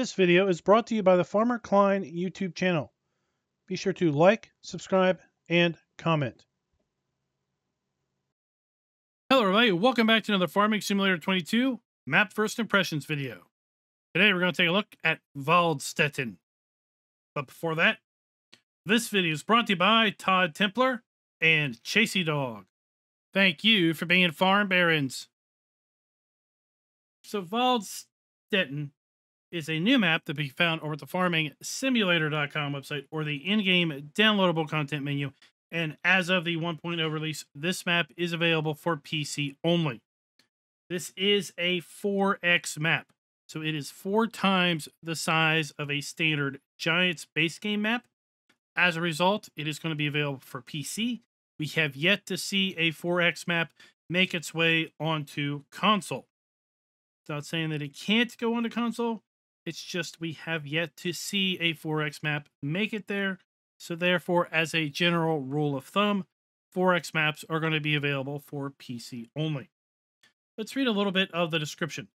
This video is brought to you by the Farmer Klein YouTube channel. Be sure to like, subscribe, and comment. Hello everybody, welcome back to another Farming Simulator 22 Map First Impressions video. Today we're going to take a look at Waldstetten. But before that, this video is brought to you by Todd Templar and Chasey Dog. Thank you for being farm barons. So Waldstetten is a new map that can be found over at the farmingsimulator.com website or the in-game downloadable content menu. And as of the 1.0 release, this map is available for PC only. This is a 4X map. So it is four times the size of a standard Giants base game map. As a result, it is going to be available for PC. We have yet to see a 4X map make its way onto console. It's not saying that it can't go onto console, it's just we have yet to see a 4X map make it there. So therefore, as a general rule of thumb, 4X maps are going to be available for PC only. Let's read a little bit of the description.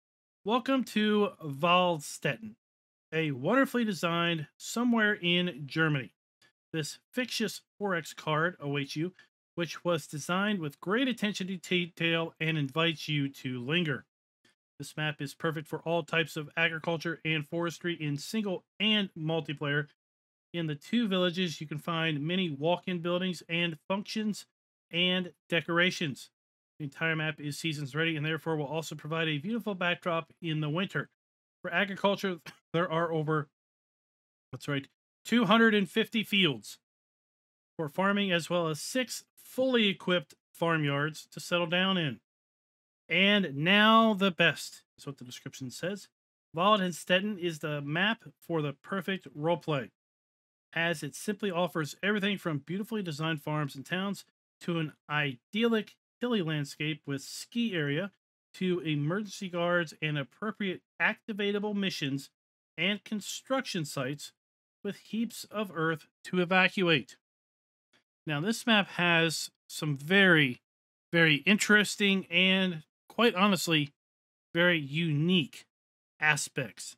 Welcome to Waldstetten, a wonderfully designed somewhere in Germany. This fictitious 4X card awaits you, which was designed with great attention to detail and invites you to linger. This map is perfect for all types of agriculture and forestry in single and multiplayer. In the two villages, you can find many walk-in buildings and functions and decorations. The entire map is seasons ready and therefore will also provide a beautiful backdrop in the winter. For agriculture, there are over, that's right, 250 fields. For farming, as well as six fully equipped farmyards to settle down in. And now the best is what the description says. Waldstetten is the map for the perfect roleplay, as it simply offers everything from beautifully designed farms and towns to an idyllic hilly landscape with ski area to emergency guards and appropriate activatable missions and construction sites with heaps of earth to evacuate. Now, this map has some very, very interesting and quite honestly, very unique aspects.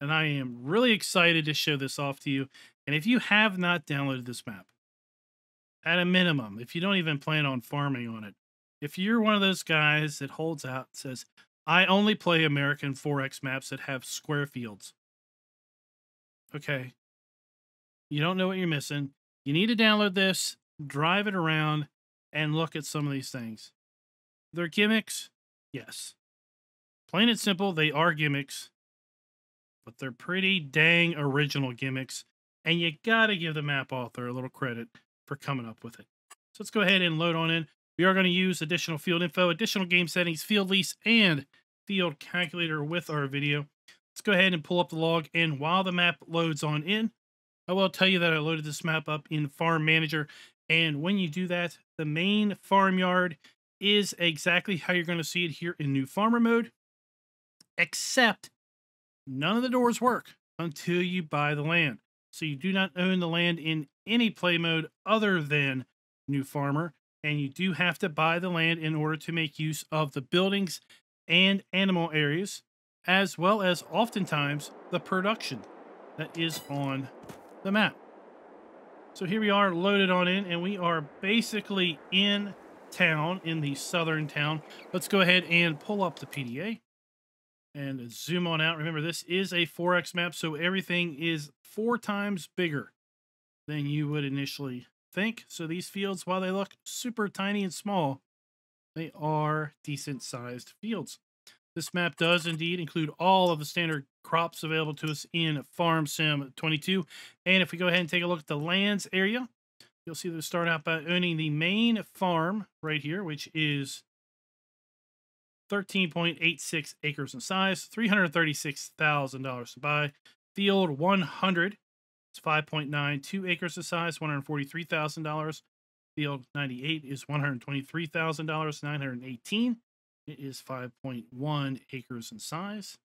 And I am really excited to show this off to you. And if you have not downloaded this map, at a minimum, if you don't even plan on farming on it, if you're one of those guys that holds out and says, I only play American 4X maps that have square fields. Okay. You don't know what you're missing. You need to download this, drive it around, and look at some of these things. They're gimmicks, Yes. Plain and simple, they are gimmicks, but they're pretty dang original gimmicks, and you gotta give the map author a little credit for coming up with it. So let's go ahead and load on in. We are going to use additional field info, additional game settings, field lease, and field calculator with our video. Let's go ahead and pull up the log, and while the map loads on in, I will tell you that I loaded this map up in Farm Manager, and when you do that, the main farmyard is exactly how you're going to see it here in new farmer mode, except none of the doors work until you buy the land. So you do not own the land in any play mode other than new farmer, and you do have to buy the land in order to make use of the buildings and animal areas, as well as oftentimes the production that is on the map. So here we are loaded on in, and we are basically in town, in the southern town. Let's go ahead and pull up the PDA and zoom on out. Remember, this is a 4X map, so everything is four times bigger than you would initially think. So these fields, while they look super tiny and small, they are decent sized fields. This map does indeed include all of the standard crops available to us in Farm Sim 22. And if we go ahead and take a look at the lands area, You'll see they start out by owning the main farm right here, which is 13.86 acres in size, $336,000 to buy. Field 100, it's 5.92 acres in size, $143,000. Field 98 is $123,000, 918. It is 5.1 acres in size.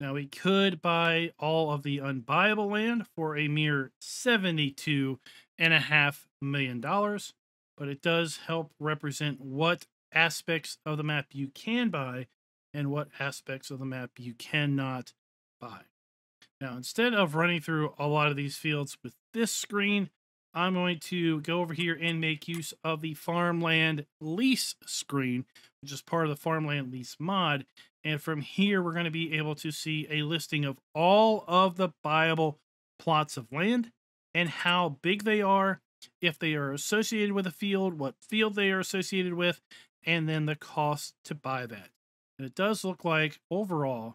Now we could buy all of the unbuyable land for a mere seventy-two and a half million dollars, but it does help represent what aspects of the map you can buy and what aspects of the map you cannot buy. Now, instead of running through a lot of these fields with this screen, I'm going to go over here and make use of the farmland lease screen, which is part of the farmland lease mod. And from here, we're going to be able to see a listing of all of the buyable plots of land and how big they are, if they are associated with a field, what field they are associated with, and then the cost to buy that. And it does look like overall,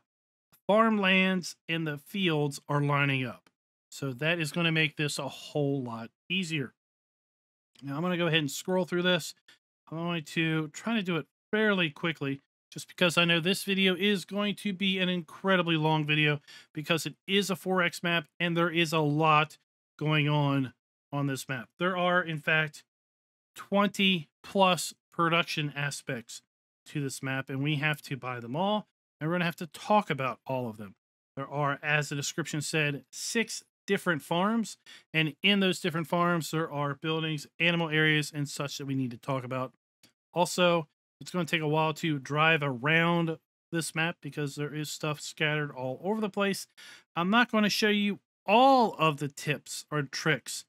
farmlands and the fields are lining up. So that is going to make this a whole lot easier. Now I'm going to go ahead and scroll through this. I'm going to try to do it fairly quickly just because I know this video is going to be an incredibly long video because it is a 4X map and there is a lot going on on this map. There are, in fact, 20 plus production aspects to this map and we have to buy them all and we're going to have to talk about all of them. There are, as the description said, six different farms. And in those different farms, there are buildings, animal areas, and such that we need to talk about. Also, it's going to take a while to drive around this map because there is stuff scattered all over the place. I'm not going to show you all of the tips or tricks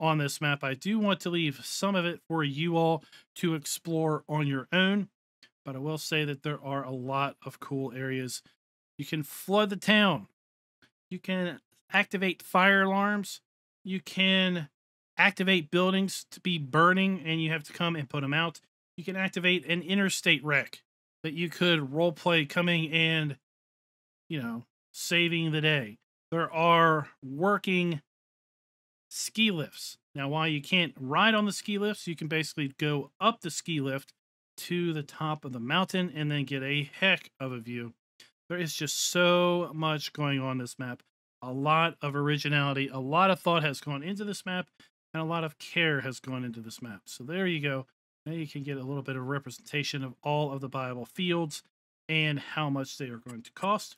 on this map. I do want to leave some of it for you all to explore on your own. But I will say that there are a lot of cool areas. You can flood the town. You can activate fire alarms. You can activate buildings to be burning and you have to come and put them out. You can activate an interstate wreck that you could role play coming and, you know, saving the day. There are working ski lifts. Now, while you can't ride on the ski lifts, you can basically go up the ski lift to the top of the mountain and then get a heck of a view. There is just so much going on this map a lot of originality, a lot of thought has gone into this map, and a lot of care has gone into this map. So there you go. Now you can get a little bit of representation of all of the viable fields and how much they are going to cost.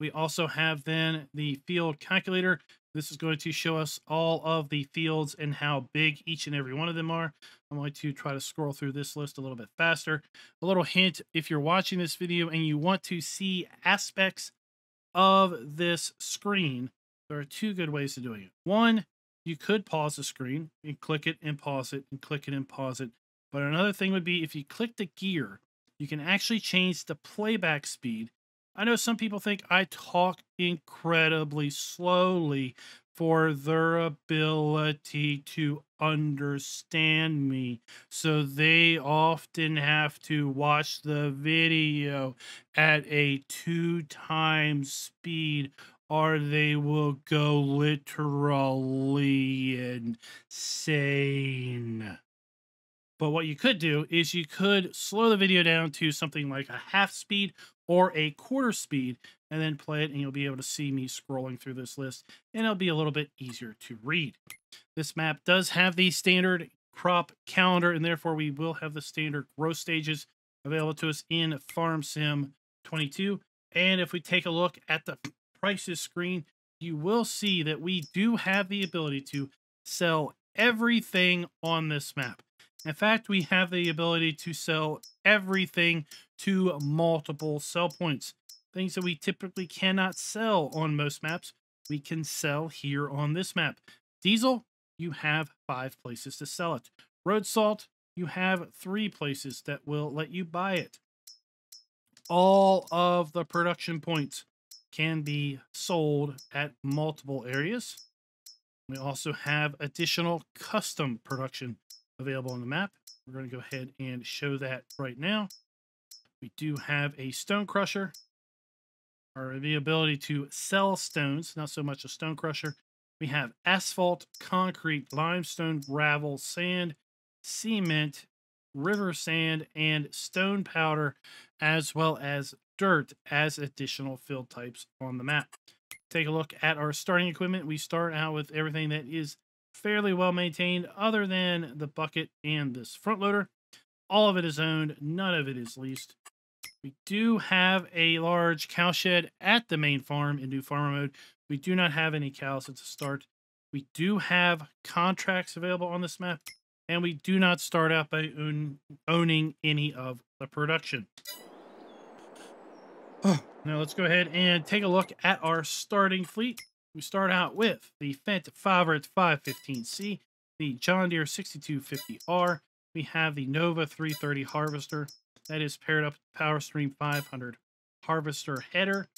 We also have then the field calculator. This is going to show us all of the fields and how big each and every one of them are. I'm going to try to scroll through this list a little bit faster. A little hint, if you're watching this video and you want to see aspects of this screen, there are two good ways of doing it. One, you could pause the screen and click it and pause it and click it and pause it. But another thing would be if you click the gear, you can actually change the playback speed. I know some people think I talk incredibly slowly for their ability to understand me. So they often have to watch the video at a two times speed or they will go literally insane. But what you could do is you could slow the video down to something like a half speed or a quarter speed and then play it and you'll be able to see me scrolling through this list and it'll be a little bit easier to read. This map does have the standard crop calendar and therefore we will have the standard growth stages available to us in Farm Sim 22. And if we take a look at the prices screen, you will see that we do have the ability to sell everything on this map. In fact, we have the ability to sell everything to multiple sell points. Things that we typically cannot sell on most maps, we can sell here on this map. Diesel, you have five places to sell it. Road salt, you have three places that will let you buy it. All of the production points can be sold at multiple areas. We also have additional custom production available on the map. We're going to go ahead and show that right now. We do have a stone crusher, or the ability to sell stones, not so much a stone crusher. We have asphalt, concrete, limestone, gravel, sand, cement, river sand, and stone powder, as well as dirt as additional field types on the map. Take a look at our starting equipment. We start out with everything that is fairly well maintained other than the bucket and this front loader. All of it is owned, none of it is leased. We do have a large cow shed at the main farm in new farmer mode. We do not have any cows at the start. We do have contracts available on this map, and we do not start out by own, owning any of the production. now let's go ahead and take a look at our starting fleet. We start out with the Fendt 5 515C, the John Deere 6250R. We have the Nova 330 Harvester. That is paired up with PowerStream 500 Harvester header.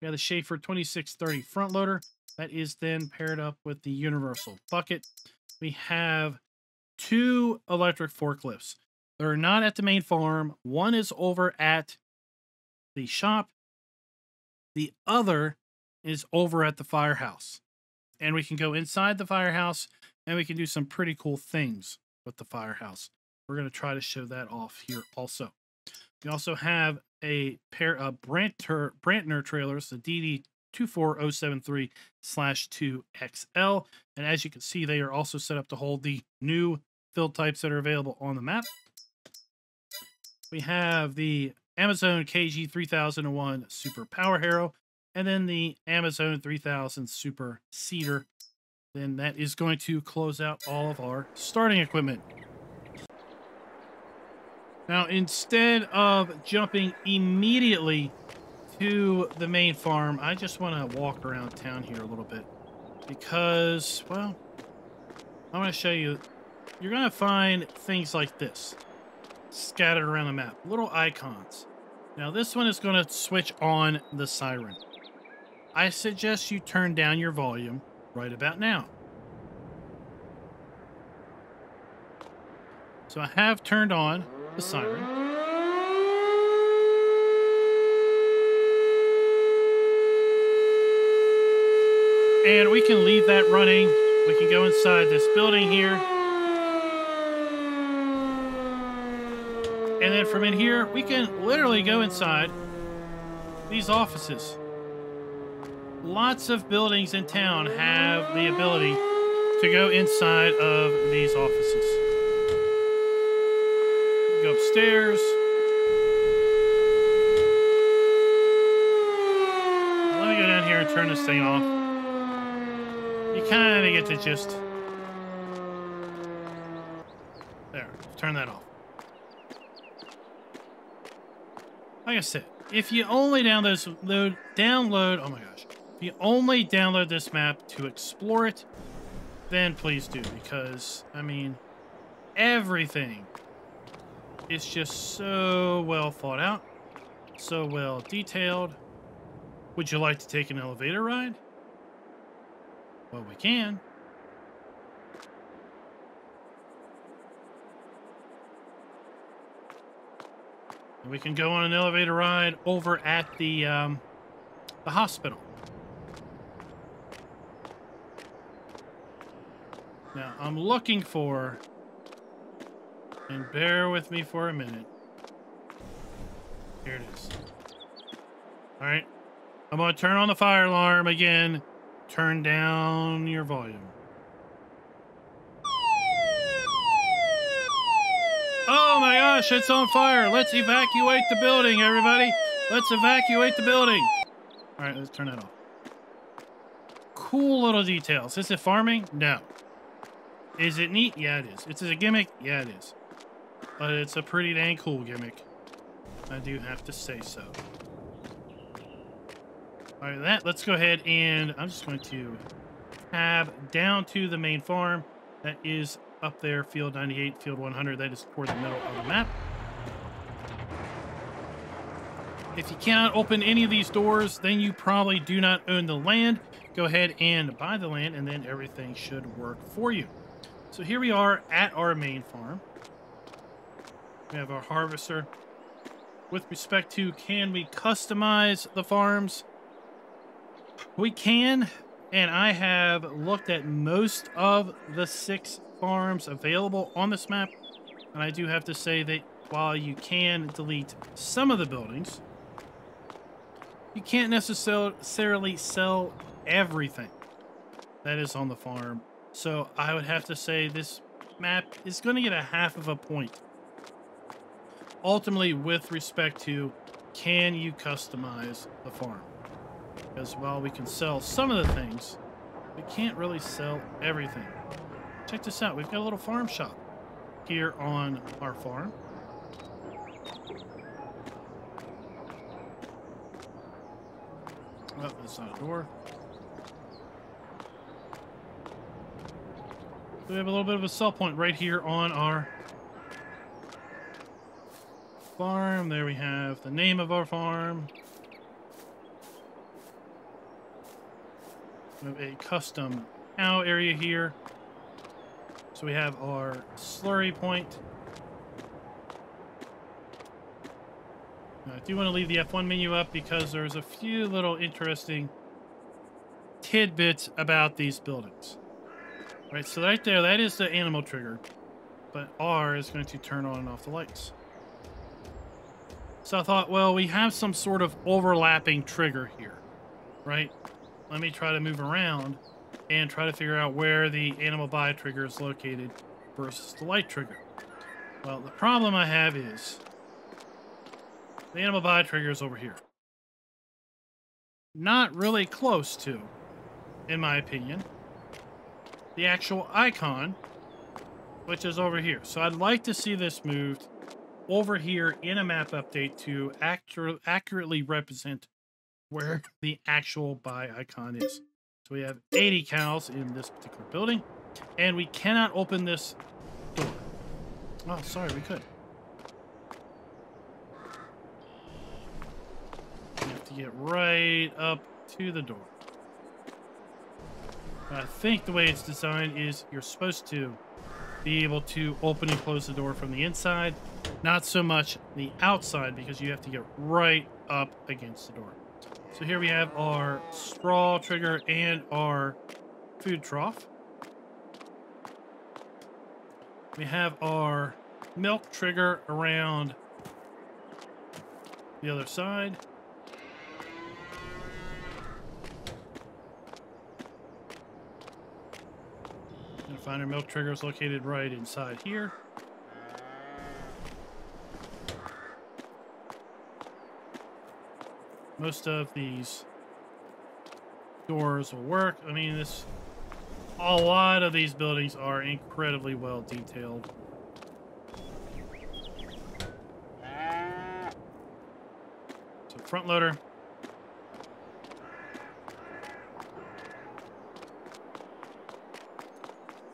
We have the Schaefer 2630 front loader. That is then paired up with the Universal bucket. We have two electric forklifts. They're not at the main farm. One is over at the shop. The other is over at the firehouse. And we can go inside the firehouse and we can do some pretty cool things with the firehouse. We're going to try to show that off here also. We also have a pair of Brantner, Brantner trailers, the DD 24073 slash 2XL. And as you can see, they are also set up to hold the new fill types that are available on the map. We have the Amazon KG 3001 Super Power Harrow, and then the Amazon 3000 Super Seeder. Then that is going to close out all of our starting equipment. Now, instead of jumping immediately to the main farm, I just want to walk around town here a little bit. Because, well, I'm going to show you. You're going to find things like this scattered around the map. Little icons. Now, this one is going to switch on the siren. I suggest you turn down your volume right about now. So I have turned on the siren. And we can leave that running. We can go inside this building here. And then from in here, we can literally go inside these offices. Lots of buildings in town have the ability to go inside of these offices. Go upstairs. Let me go down here and turn this thing off. You kind of get the gist. There, turn that off. Like I said, if you only download, load, download, oh my gosh, if you only download this map to explore it, then please do, because, I mean, everything is just so well thought out, so well detailed. Would you like to take an elevator ride? Well, we can. We can go on an elevator ride over at the um, the hospital. Now, I'm looking for, and bear with me for a minute. Here it is. All right. I'm going to turn on the fire alarm again. Turn down your volume. Oh my gosh, it's on fire. Let's evacuate the building, everybody. Let's evacuate the building. All right, let's turn that off. Cool little details. Is it farming? No. Is it neat? Yeah, it is. It's a gimmick? Yeah, it is. But it's a pretty dang cool gimmick. I do have to say so. All right, that, let's go ahead and I'm just going to tab down to the main farm. That is up there, field 98, field 100. That is toward the middle of the map. If you cannot open any of these doors, then you probably do not own the land. Go ahead and buy the land, and then everything should work for you. So here we are at our main farm. We have our harvester. With respect to can we customize the farms? We can, and I have looked at most of the six farms available on this map. And I do have to say that while you can delete some of the buildings, you can't necessarily sell everything that is on the farm. So I would have to say this map is going to get a half of a point. Ultimately, with respect to can you customize the farm? Because while we can sell some of the things, we can't really sell everything. Check this out. We've got a little farm shop here on our farm. Oh, that's not a door. We have a little bit of a sell point right here on our farm. There we have the name of our farm. We have a custom cow area here. So we have our slurry point. Now, I do want to leave the F1 menu up because there's a few little interesting tidbits about these buildings. All right, so right there, that is the animal trigger, but R is going to turn on and off the lights. So I thought, well, we have some sort of overlapping trigger here, right? Let me try to move around and try to figure out where the animal buy trigger is located versus the light trigger. Well, the problem I have is the animal buy trigger is over here. Not really close to, in my opinion, the actual icon, which is over here. So I'd like to see this moved over here in a map update to accur accurately represent where the actual buy icon is. So we have 80 cows in this particular building, and we cannot open this door. Oh, sorry, we could. We have to get right up to the door. I think the way it's designed is you're supposed to be able to open and close the door from the inside, not so much the outside because you have to get right up against the door. So here we have our straw trigger and our food trough. We have our milk trigger around the other side. Gonna find our milk trigger is located right inside here. Most of these doors will work. I mean, this a lot of these buildings are incredibly well detailed. So front loader.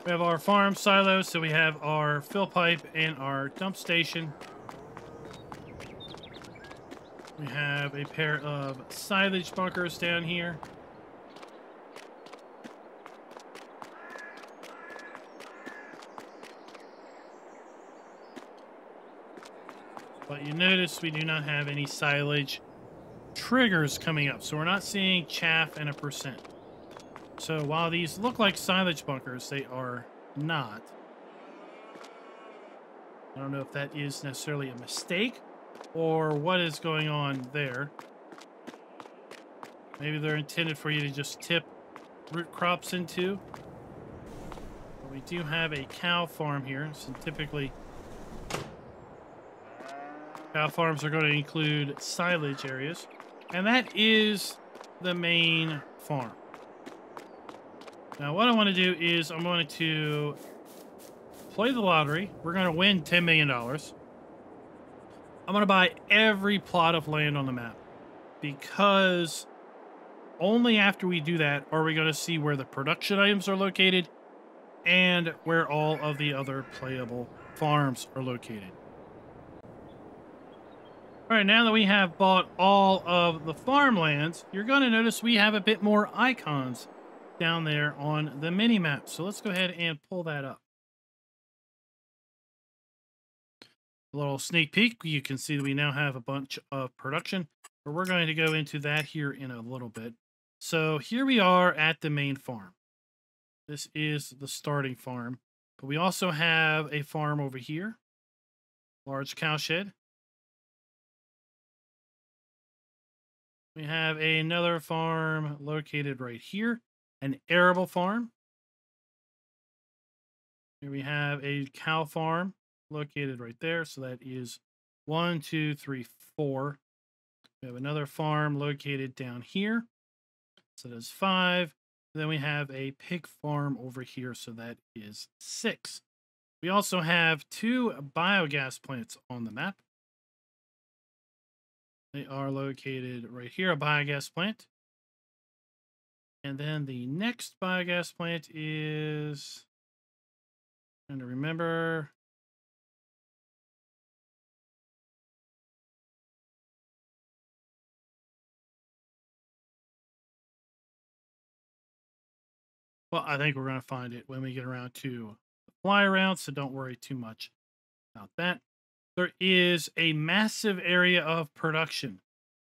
We have our farm silos, so we have our fill pipe and our dump station. We have a pair of silage bunkers down here. But you notice we do not have any silage triggers coming up. So we're not seeing chaff and a percent. So while these look like silage bunkers, they are not. I don't know if that is necessarily a mistake or what is going on there. Maybe they're intended for you to just tip root crops into. But we do have a cow farm here, so typically cow farms are going to include silage areas. And that is the main farm. Now what I want to do is I'm going to play the lottery. We're going to win $10 million. I'm going to buy every plot of land on the map because only after we do that are we going to see where the production items are located and where all of the other playable farms are located. All right, now that we have bought all of the farmlands, you're going to notice we have a bit more icons down there on the mini map. So let's go ahead and pull that up. Little sneak peek, you can see that we now have a bunch of production, but we're going to go into that here in a little bit. So here we are at the main farm. This is the starting farm, but we also have a farm over here, large cow shed. We have another farm located right here an arable farm. Here we have a cow farm located right there. So that is one, two, three, four. We have another farm located down here. So that's five. then we have a pig farm over here. So that is six. We also have two biogas plants on the map. They are located right here, a biogas plant And then the next biogas plant is trying to remember. I think we're going to find it when we get around to fly around, so don't worry too much about that. There is a massive area of production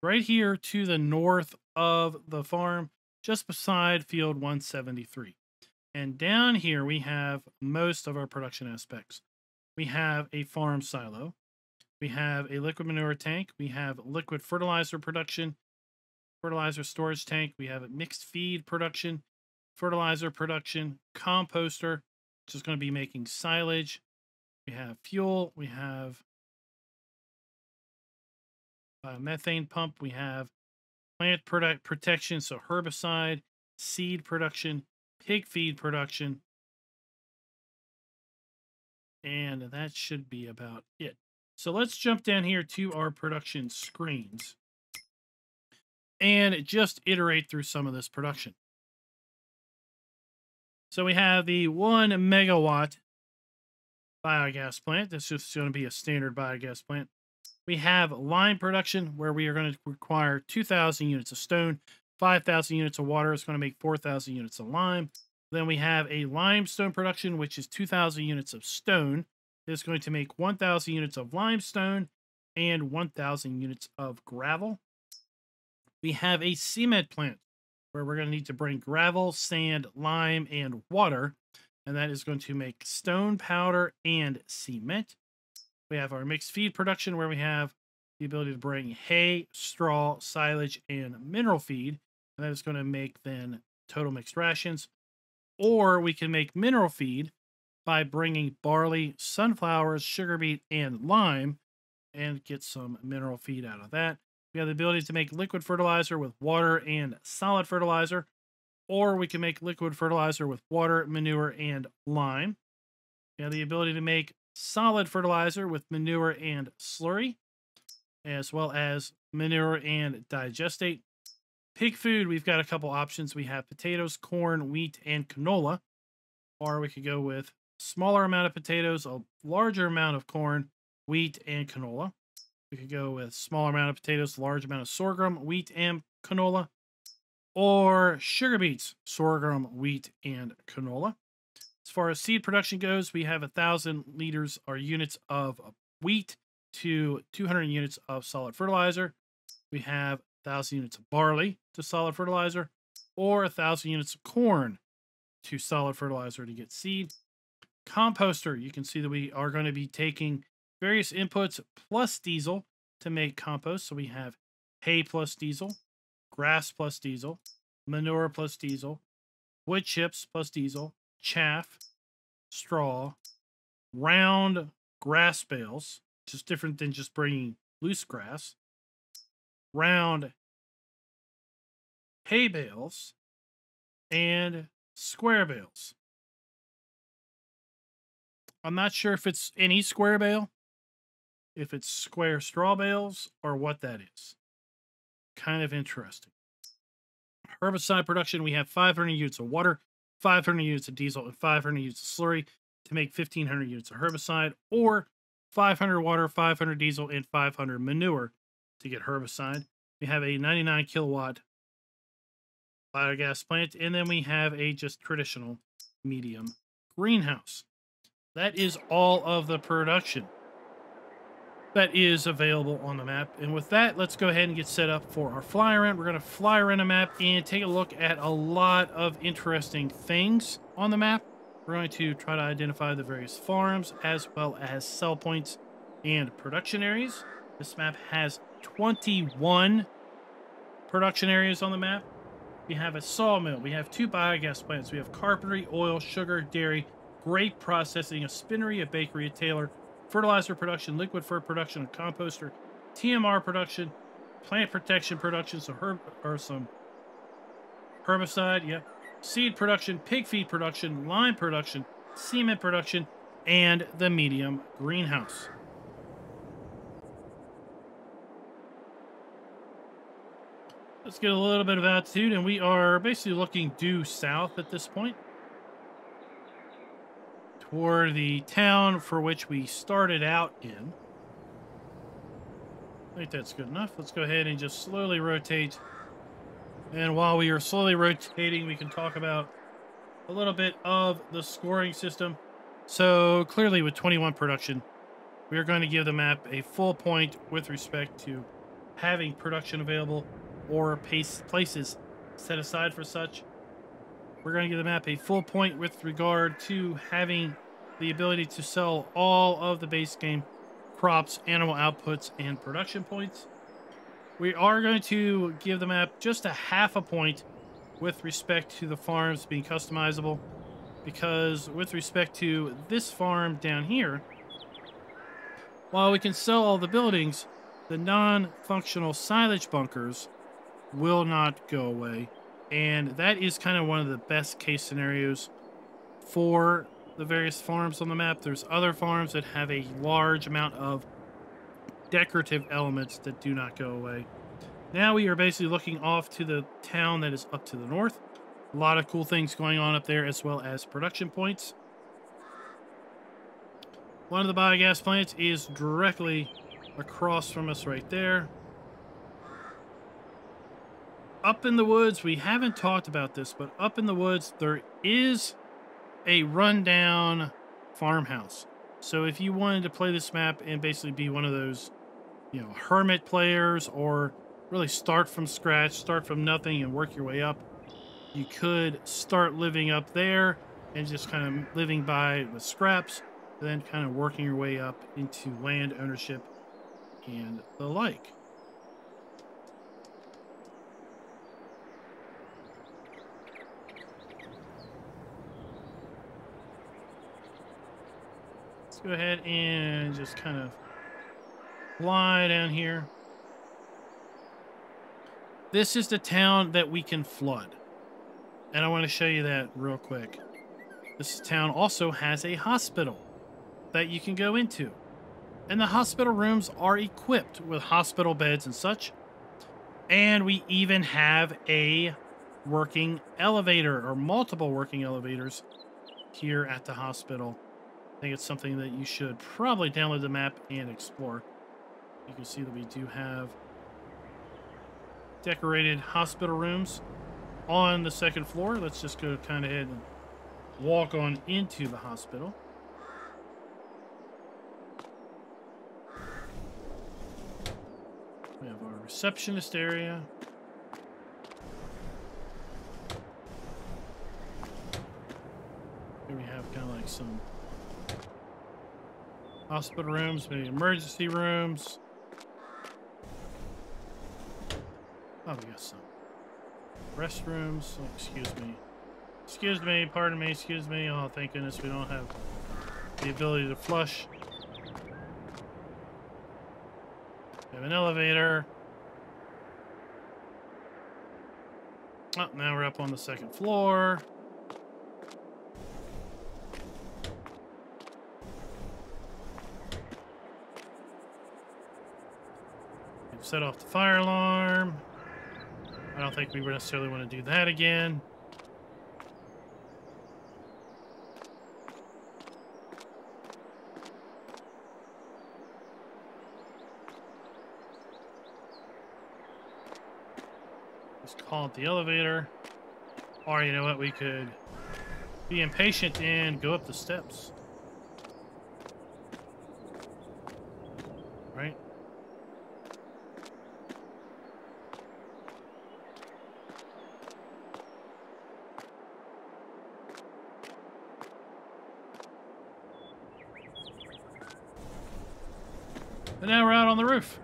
right here to the north of the farm, just beside field 173. And down here, we have most of our production aspects. We have a farm silo. We have a liquid manure tank. We have liquid fertilizer production, fertilizer storage tank. We have a mixed feed production, fertilizer production, composter, which is going to be making silage. We have fuel. We have methane pump. We have plant product protection, so herbicide, seed production, pig feed production. And that should be about it. So let's jump down here to our production screens and just iterate through some of this production. So we have the one megawatt biogas plant. This is going to be a standard biogas plant. We have lime production where we are going to require 2,000 units of stone, 5,000 units of water. It's going to make 4,000 units of lime. Then we have a limestone production, which is 2,000 units of stone. It's going to make 1,000 units of limestone and 1,000 units of gravel. We have a cement plant where we're going to need to bring gravel, sand, lime, and water. And that is going to make stone powder and cement. We have our mixed feed production where we have the ability to bring hay, straw, silage, and mineral feed. And that is going to make then total mixed rations. Or we can make mineral feed by bringing barley, sunflowers, sugar beet, and lime and get some mineral feed out of that. We have the ability to make liquid fertilizer with water and solid fertilizer, or we can make liquid fertilizer with water, manure, and lime. We have the ability to make solid fertilizer with manure and slurry, as well as manure and digestate. Pig food, we've got a couple options. We have potatoes, corn, wheat, and canola. Or we could go with smaller amount of potatoes, a larger amount of corn, wheat, and canola. We could go with small amount of potatoes, large amount of sorghum, wheat, and canola. Or sugar beets, sorghum, wheat, and canola. As far as seed production goes, we have a thousand liters or units of wheat to 200 units of solid fertilizer. We have 1,000 units of barley to solid fertilizer, or 1,000 units of corn to solid fertilizer to get seed. Composter, you can see that we are going to be taking various inputs plus diesel to make compost. So we have hay plus diesel, grass plus diesel, manure plus diesel, wood chips plus diesel, chaff, straw, round grass bales, just different than just bringing loose grass, round hay bales, and square bales. I'm not sure if it's any square bale, if it's square straw bales, or what that is. Kind of interesting. Herbicide production, we have 500 units of water, 500 units of diesel, and 500 units of slurry to make 1,500 units of herbicide, or 500 water, 500 diesel, and 500 manure to get herbicide. We have a 99 kilowatt biogas plant, and then we have a just traditional medium greenhouse. That is all of the production that is available on the map. And with that, let's go ahead and get set up for our fly around. We're going to fly around a map and take a look at a lot of interesting things on the map. We're going to try to identify the various farms as well as sell points and production areas. This map has 21 production areas on the map. We have a sawmill. We have two biogas plants. We have carpentry, oil, sugar, dairy, grape processing, a spinnery, a bakery, a tailor, fertilizer production, liquid fur production, a composter, TMR production, plant protection production, so herb or some herbicide, yeah, seed production, pig feed production, lime production, cement production, and the medium greenhouse. Let's get a little bit of altitude, and we are basically looking due south at this point. Toward the town for which we started out in. I think that's good enough. Let's go ahead and just slowly rotate. And while we are slowly rotating, we can talk about a little bit of the scoring system. So clearly with 21 production, we are going to give the map a full point with respect to having production available or pace places set aside for such. We're going to give the map a full point with regard to having the ability to sell all of the base game crops, animal outputs, and production points. We are going to give the map just a half a point with respect to the farms being customizable because with respect to this farm down here, while we can sell all the buildings, the non-functional silage bunkers will not go away. And that is kind of one of the best case scenarios for the various farms on the map. There's other farms that have a large amount of decorative elements that do not go away. Now we are basically looking off to the town that is up to the north. A lot of cool things going on up there as well as production points. One of the biogas plants is directly across from us right there. Up in the woods, we haven't talked about this, but up in the woods, there is a rundown farmhouse. So if you wanted to play this map and basically be one of those, you know, hermit players or really start from scratch, start from nothing and work your way up, you could start living up there and just kind of living by with scraps, then kind of working your way up into land ownership and the like. Go ahead and just kind of fly down here. This is the town that we can flood. And I want to show you that real quick. This town also has a hospital that you can go into. And the hospital rooms are equipped with hospital beds and such. And we even have a working elevator or multiple working elevators here at the hospital. I think it's something that you should probably download the map and explore. You can see that we do have decorated hospital rooms on the second floor. Let's just go kind of ahead and walk on into the hospital. We have our receptionist area. Here we have kind of like some hospital rooms, maybe emergency rooms. Oh, we got some restrooms. Oh, excuse me. Excuse me, pardon me, excuse me. Oh, thank goodness we don't have the ability to flush. We have an elevator. Oh, now we're up on the second floor. Set off the fire alarm. I don't think we necessarily want to do that again. Just call it the elevator. Or, you know what, we could be impatient and go up the steps. Right? And now we're out on the roof.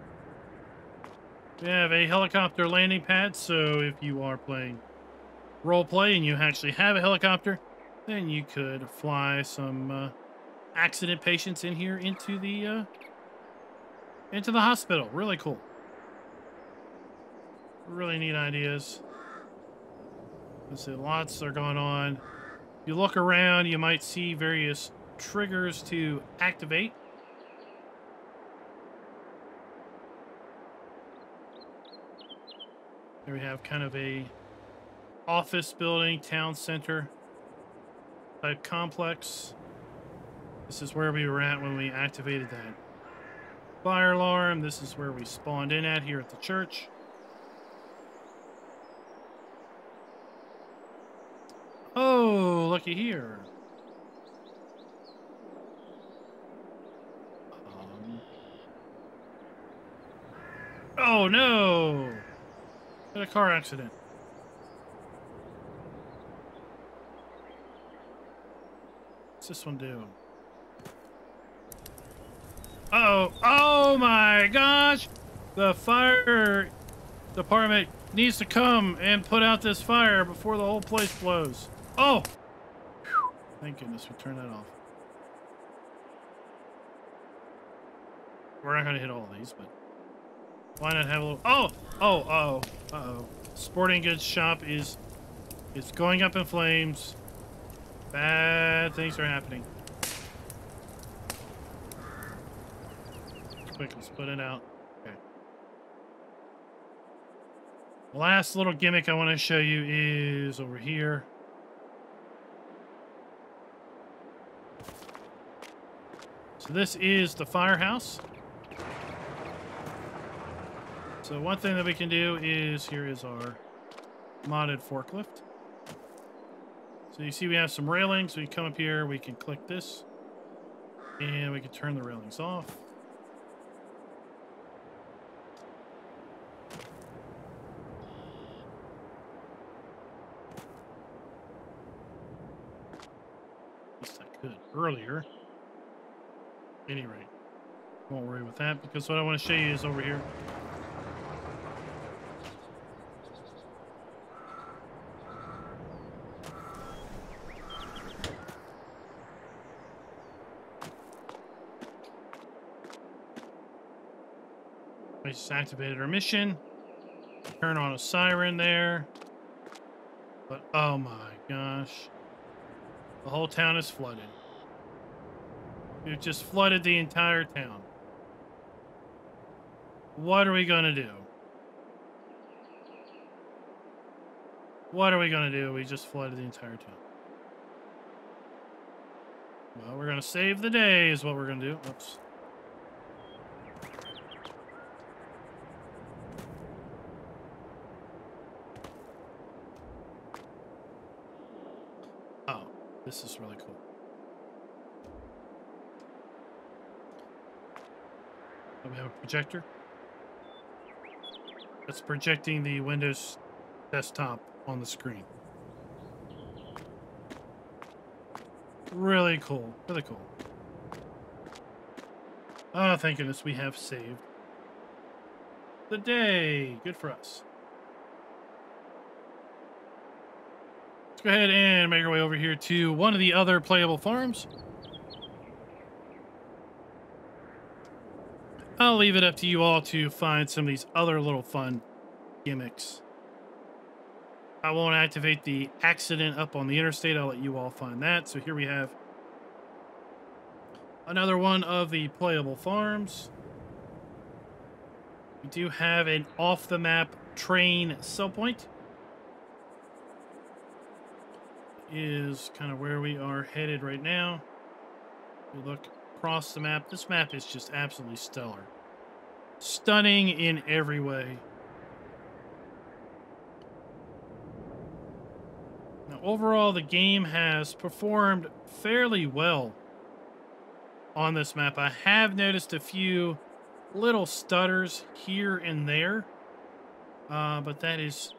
We have a helicopter landing pad, so if you are playing role play and you actually have a helicopter, then you could fly some uh, accident patients in here into the uh, into the hospital. Really cool. Really neat ideas. Let's see, lots are going on. If you look around, you might see various triggers to activate. We have kind of a office building, town center type complex. This is where we were at when we activated that fire alarm. This is where we spawned in at here at the church. Oh, looky here. Um, oh no! Had a car accident. What's this one do? Uh oh! Oh my gosh! The fire department needs to come and put out this fire before the whole place blows. Oh! Thank goodness we turned that off. We're not going to hit all of these, but why not have a little... Oh! Oh, uh-oh. Uh-oh. Sporting goods shop is, it's going up in flames. Bad things are happening. Quick, let's put it out. Okay. Last little gimmick I want to show you is over here. So this is the firehouse. So one thing that we can do is, here is our modded forklift. So you see we have some railings. We come up here, we can click this, and we can turn the railings off. At least I could earlier. Any rate, won't worry with that because what I want to show you is over here. Just activated our mission. Turn on a siren there. But oh my gosh. The whole town is flooded. We've just flooded the entire town. What are we gonna do? What are we gonna do? We just flooded the entire town. Well, we're gonna save the day is what we're gonna do. Oops. Oh, this is really cool. Oh, we have a projector. That's projecting the Windows desktop on the screen. Really cool. Really cool. Oh, thank goodness we have saved the day. Good for us. Go ahead and make our way over here to one of the other playable farms. I'll leave it up to you all to find some of these other little fun gimmicks. I won't activate the accident up on the interstate. I'll let you all find that. So here we have another one of the playable farms. We do have an off-the-map train sell point. Is kind of where we are headed right now. We look across the map. This map is just absolutely stellar. Stunning in every way. Now, overall, the game has performed fairly well on this map. I have noticed a few little stutters here and there, uh, but that has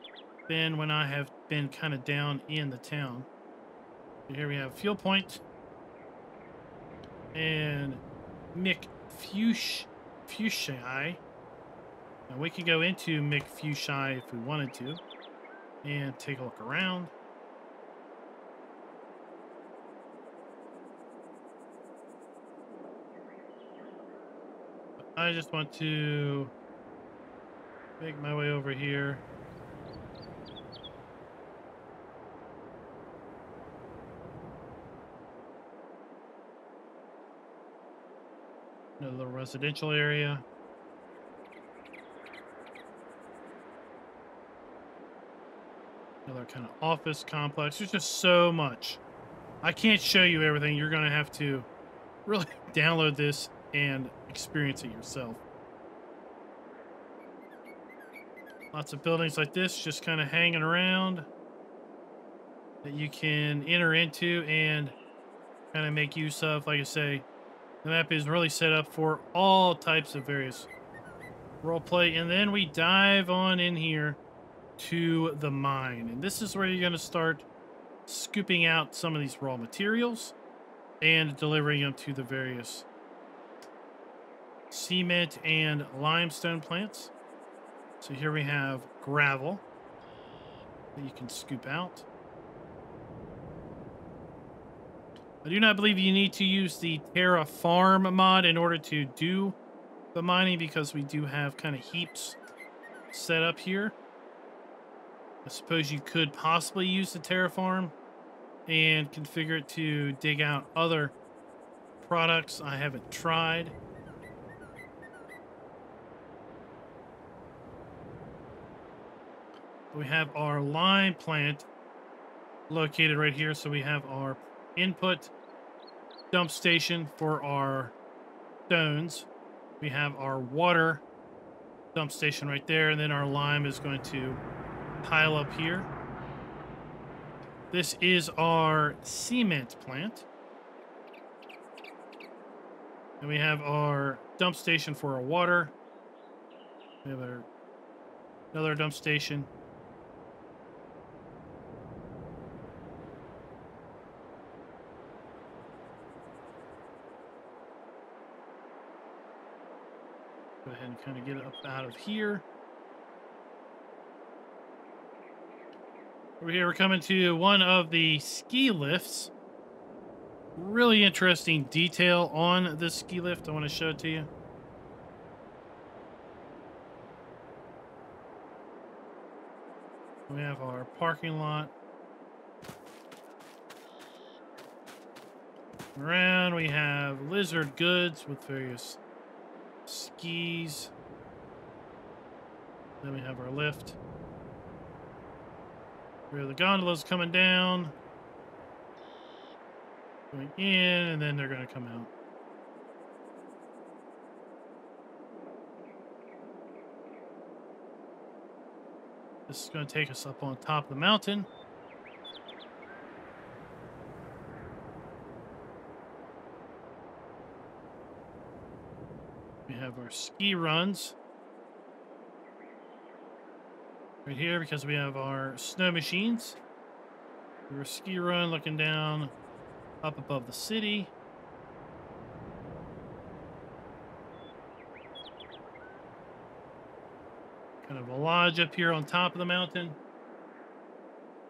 been when I have been kind of down in the town. Here we have Fuel Point and McFush Fuchsia. Now we could go into McFuchsia if we wanted to and take a look around. I just want to make my way over here. Another little residential area. Another kind of office complex. There's just so much. I can't show you everything. You're going to have to really download this and experience it yourself. Lots of buildings like this just kind of hanging around that you can enter into and kind of make use of. Like I say, the map is really set up for all types of various role play. And then we dive on in here to the mine. And this is where you're going to start scooping out some of these raw materials and delivering them to the various cement and limestone plants. So here we have gravel that you can scoop out. I do not believe you need to use the TerraFarm mod in order to do the mining because we do have kind of heaps set up here. I suppose you could possibly use the TerraFarm and configure it to dig out other products I haven't tried. We have our lime plant located right here. So we have our input dump station for our stones. We have our water dump station right there. And then our lime is going to pile up here. This is our cement plant. And we have our dump station for our water. We have our, another dump station. Kind of get up out of here. Over here, we're coming to one of the ski lifts. Really interesting detail on this ski lift. I want to show it to you. We have our parking lot. Around, we have lizard goods with various skis. Then we have our lift. Where the gondola's coming down. Going in, and then they're going to come out. This is going to take us up on top of the mountain. Have our ski runs right here because we have our snow machines. We're ski run looking down up above the city. Kind of a lodge up here on top of the mountain.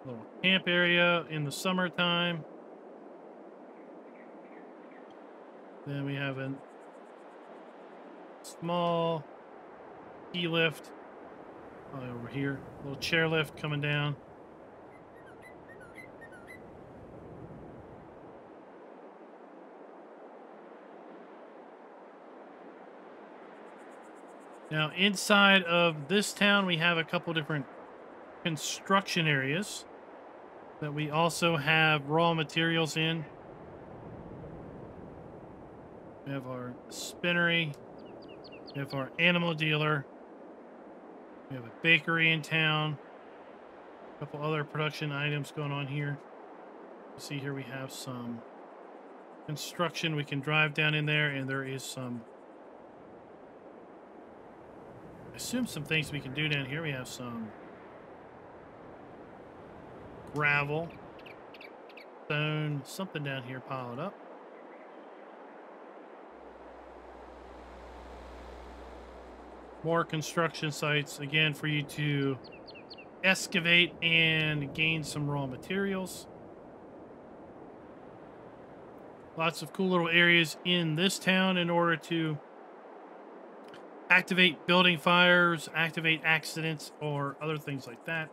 Little camp area in the summertime. Then we have a small key lift Probably over here. A little chair lift coming down. Now, inside of this town, we have a couple different construction areas that we also have raw materials in. We have our spinnery. We have our animal dealer. We have a bakery in town. A couple other production items going on here. See here we have some construction. We can drive down in there and there is some I assume some things we can do down here. We have some gravel, stone, something down here piled up. More construction sites again for you to excavate and gain some raw materials. Lots of cool little areas in this town in order to activate building fires, activate accidents, or other things like that.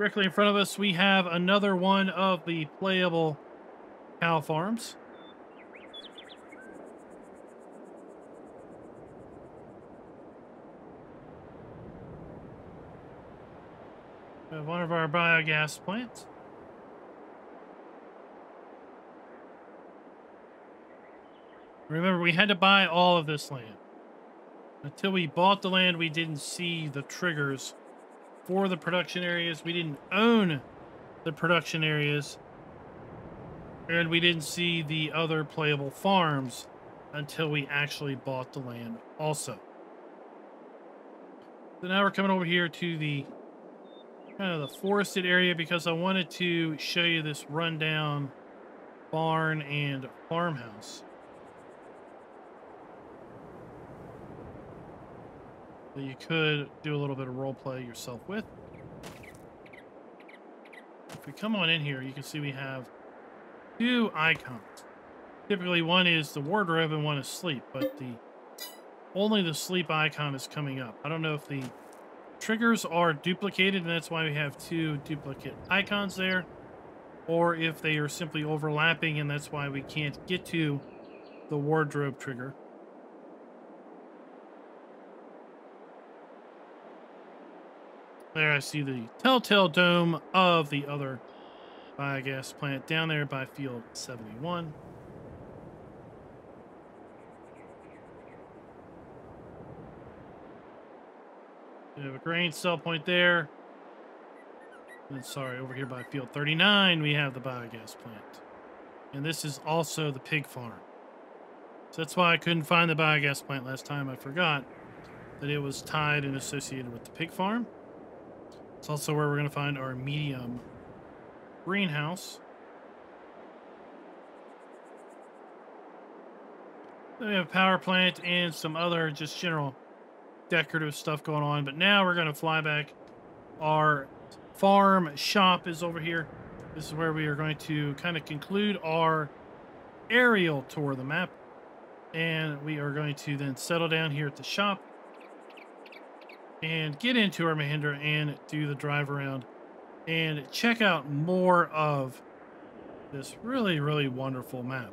Directly in front of us, we have another one of the playable cow farms. We have one of our biogas plants. Remember, we had to buy all of this land. Until we bought the land, we didn't see the triggers for the production areas. We didn't own the production areas. And we didn't see the other playable farms until we actually bought the land also. So now we're coming over here to the kind of the forested area because I wanted to show you this rundown barn and farmhouse. That you could do a little bit of role play yourself with. If we come on in here, you can see we have two icons. Typically, one is the wardrobe and one is sleep, but the only the sleep icon is coming up. I don't know if the triggers are duplicated, and that's why we have two duplicate icons there, or if they are simply overlapping, and that's why we can't get to the wardrobe trigger. There I see the telltale dome of the other biogas plant down there by field 71. We have a grain sell point there. And sorry, over here by field 39, we have the biogas plant. And this is also the pig farm. So that's why I couldn't find the biogas plant last time. I forgot that it was tied and associated with the pig farm. It's also where we're going to find our medium greenhouse. Then we have a power plant and some other just general decorative stuff going on. But now we're going to fly back. Our farm shop is over here. This is where we are going to kind of conclude our aerial tour of the map. And we are going to then settle down here at the shop and get into our Mahindra and do the drive around and check out more of this really, really wonderful map.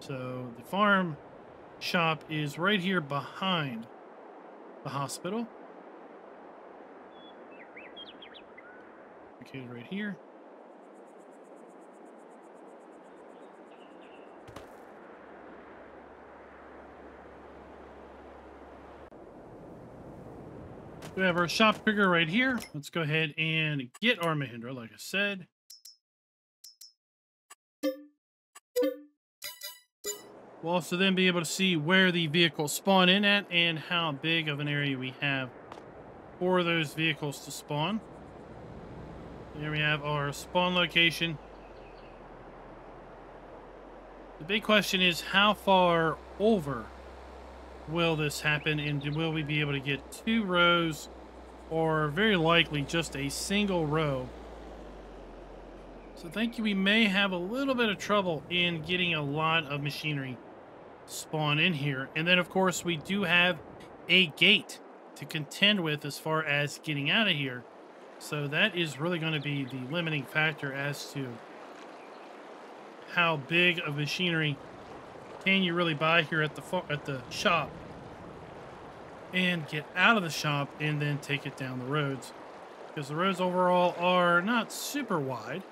So the farm shop is right here behind the hospital. Located right here. We have our shop trigger right here. Let's go ahead and get our Mahindra, like I said. We'll also then be able to see where the vehicles spawn in at and how big of an area we have for those vehicles to spawn. Here we have our spawn location. The big question is how far over will this happen and will we be able to get two rows or very likely just a single row? So thank you we may have a little bit of trouble in getting a lot of machinery spawn in here. And then of course we do have a gate to contend with as far as getting out of here. So that is really going to be the limiting factor as to how big of machinery can you really buy here at the at the shop and get out of the shop and then take it down the roads. Because the roads overall are not super wide.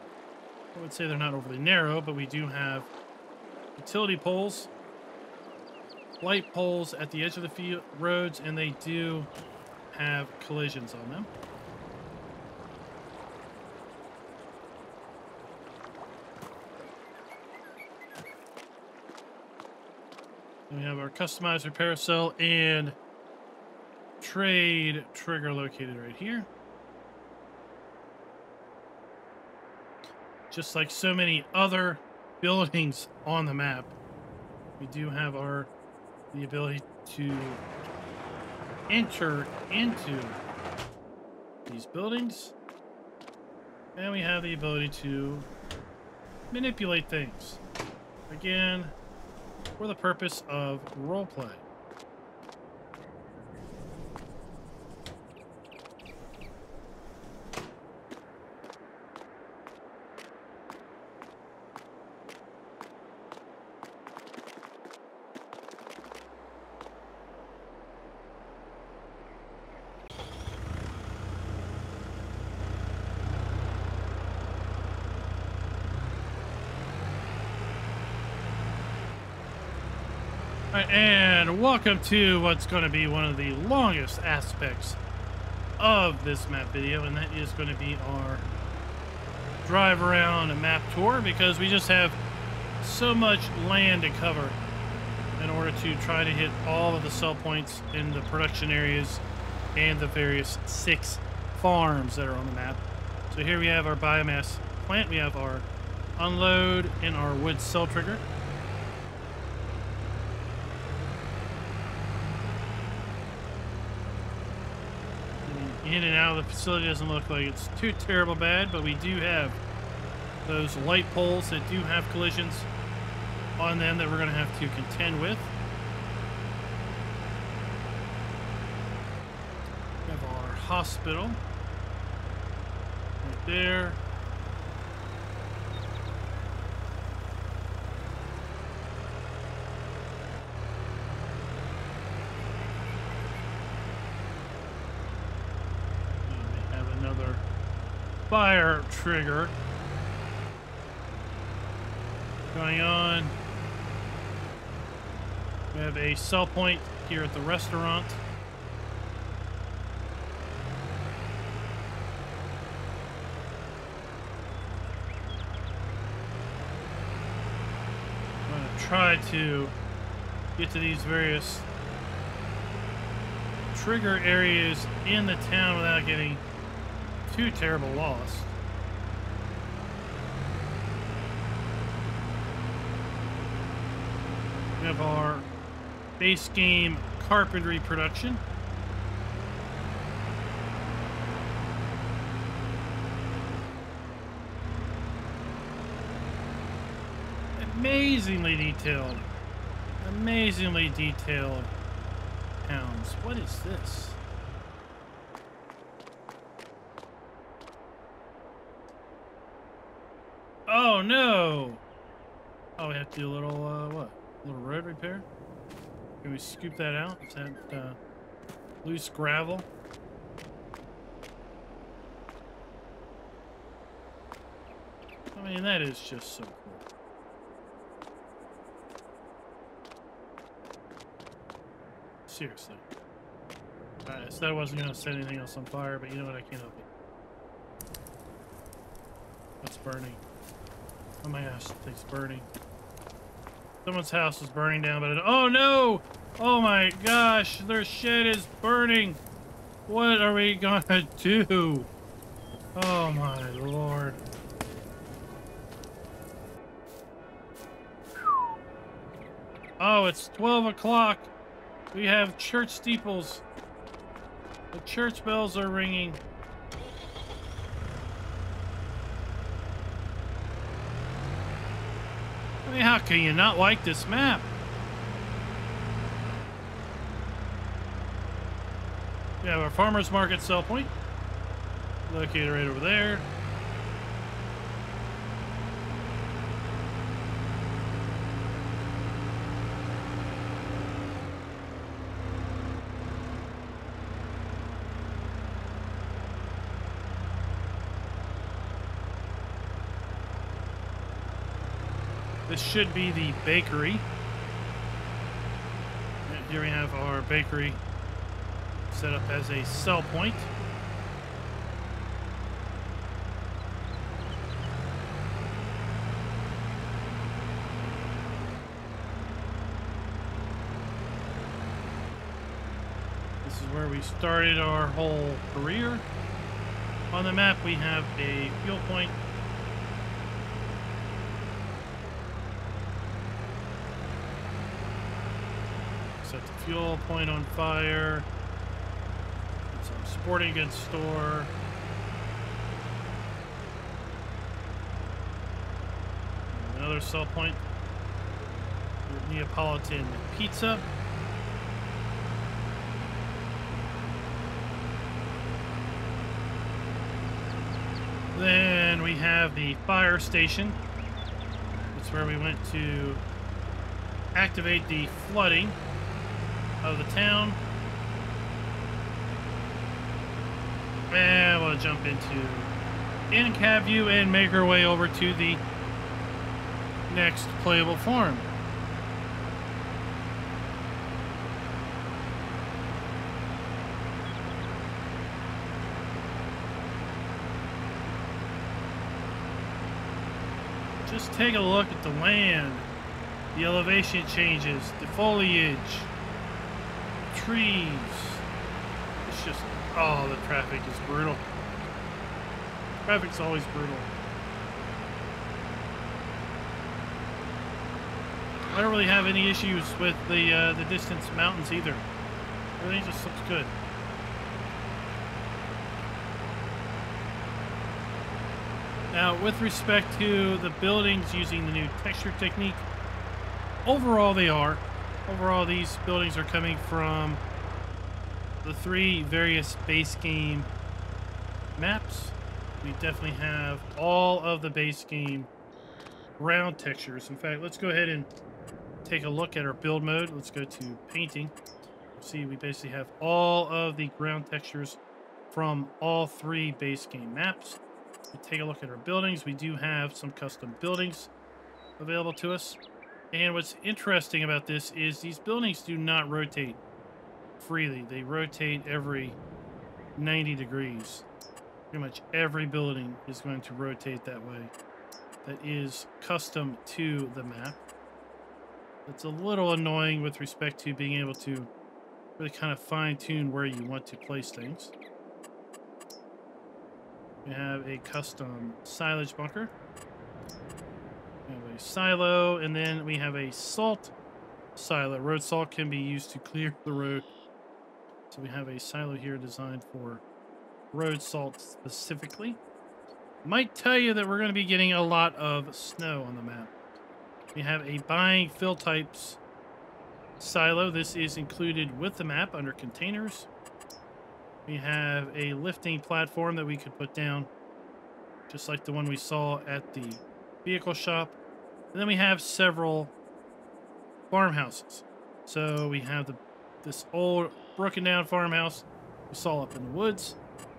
I would say they're not overly narrow but we do have utility poles light poles at the edge of the field roads and they do have collisions on them. We have our customized repair sell and trade trigger located right here. Just like so many other buildings on the map, we do have our the ability to enter into these buildings. And we have the ability to manipulate things. Again, for the purpose of roleplay. Right, and welcome to what's going to be one of the longest aspects of this map video, and that is going to be our drive around a map tour because we just have so much land to cover in order to try to hit all of the sell points in the production areas and the various six farms that are on the map. So here we have our biomass plant, we have our unload and our wood sell trigger. Of the facility doesn't look like it's too terrible bad, but we do have those light poles that do have collisions on them that we're going to have to contend with. We have our hospital right there. Fire trigger going on. We have a sell point here at the restaurant. I'm going to try to get to these various trigger areas in the town without getting too terrible loss. We have our base game carpentry production. Amazingly detailed. Amazingly detailed pounds. What is this? Oh no! Oh, we have to do a little, uh, what? A little road repair? Can we scoop that out? Is that, uh, loose gravel? I mean, that is just so cool. Seriously. Alright, so I wasn't going to set anything else on fire, but you know what? I can't help it. That's burning? Oh my gosh, it's burning. Someone's house is burning down, but oh no! Oh my gosh, their shed is burning. What are we gonna do? Oh my lord. Oh, it's 12 o'clock. We have church steeples. The church bells are ringing. How can you not like this map? We have our farmer's market sell point. Located right over there. This should be the bakery. And here we have our bakery set up as a sell point. This is where we started our whole career. On the map we have a fuel point fuel point on fire. Some sporting goods store. Another sell point. Neapolitan pizza. Then we have the fire station. That's where we went to activate the flooding of the town. And I want to jump into in-cab view and make our way over to the next playable form. Just take a look at the land, the elevation changes, the foliage trees. It's just, oh, the traffic is brutal. Traffic's always brutal. I don't really have any issues with the uh, the distance mountains either. Everything just looks good. Now, with respect to the buildings using the new texture technique, overall they are. Overall, these buildings are coming from the three various base game maps. We definitely have all of the base game ground textures. In fact, let's go ahead and take a look at our build mode. Let's go to painting. See, we basically have all of the ground textures from all three base game maps. We take a look at our buildings. We do have some custom buildings available to us. And what's interesting about this is these buildings do not rotate freely. They rotate every 90 degrees. Pretty much every building is going to rotate that way. That is custom to the map. It's a little annoying with respect to being able to really kind of fine tune where you want to place things. We have a custom silage bunker. A silo, and then we have a salt silo. Road salt can be used to clear the road. So we have a silo here designed for road salt specifically. Might tell you that we're going to be getting a lot of snow on the map. We have a buying fill types silo. This is included with the map under containers. We have a lifting platform that we could put down, just like the one we saw at the vehicle shop. And then we have several farmhouses. So we have the this old broken down farmhouse we saw up in the woods.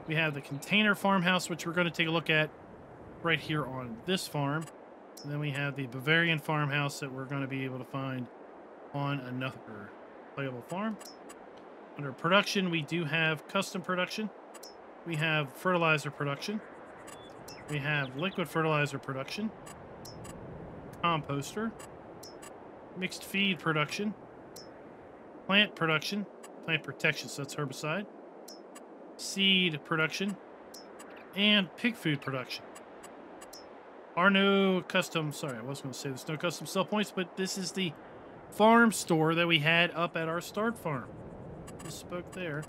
We have the container farmhouse, which we're going to take a look at right here on this farm. And then we have the Bavarian farmhouse that we're going to be able to find on another playable farm. Under production, we do have custom production. We have fertilizer production. We have liquid fertilizer production. Composter. Mixed feed production. Plant production. Plant protection, so that's herbicide. Seed production. And pig food production are no custom, sorry, I was going to say there's no custom sell points, but this is the farm store that we had up at our start farm. Just spoke there.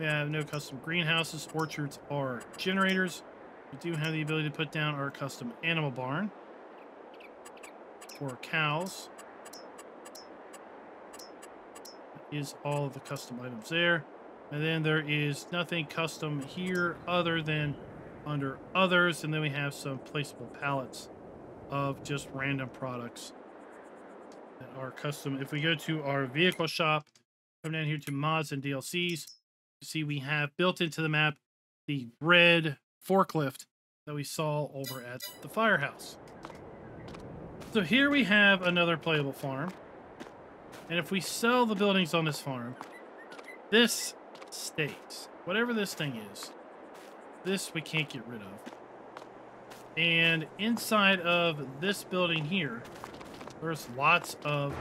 We have no custom greenhouses, orchards, or generators. We do have the ability to put down our custom animal barn for cows. That is all of the custom items there. And then there is nothing custom here other than under others, and then we have some placeable pallets of just random products that are custom. If we go to our vehicle shop, come down here to mods and DLCs, see we have built into the map the red forklift that we saw over at the firehouse. So here we have another playable farm. And if we sell the buildings on this farm, this stays. Whatever this thing is, this we can't get rid of. And inside of this building here, there's lots of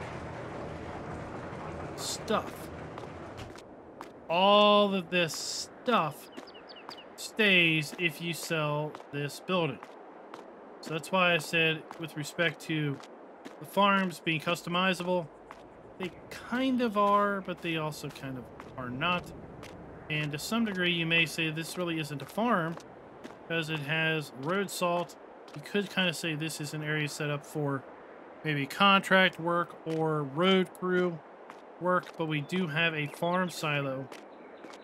stuff. All of this stuff stays if you sell this building. So that's why I said with respect to the farms being customizable, they kind of are, but they also kind of are not. And to some degree, you may say this really isn't a farm because it has road salt. You could kind of say this is an area set up for maybe contract work or road crew work, but we do have a farm silo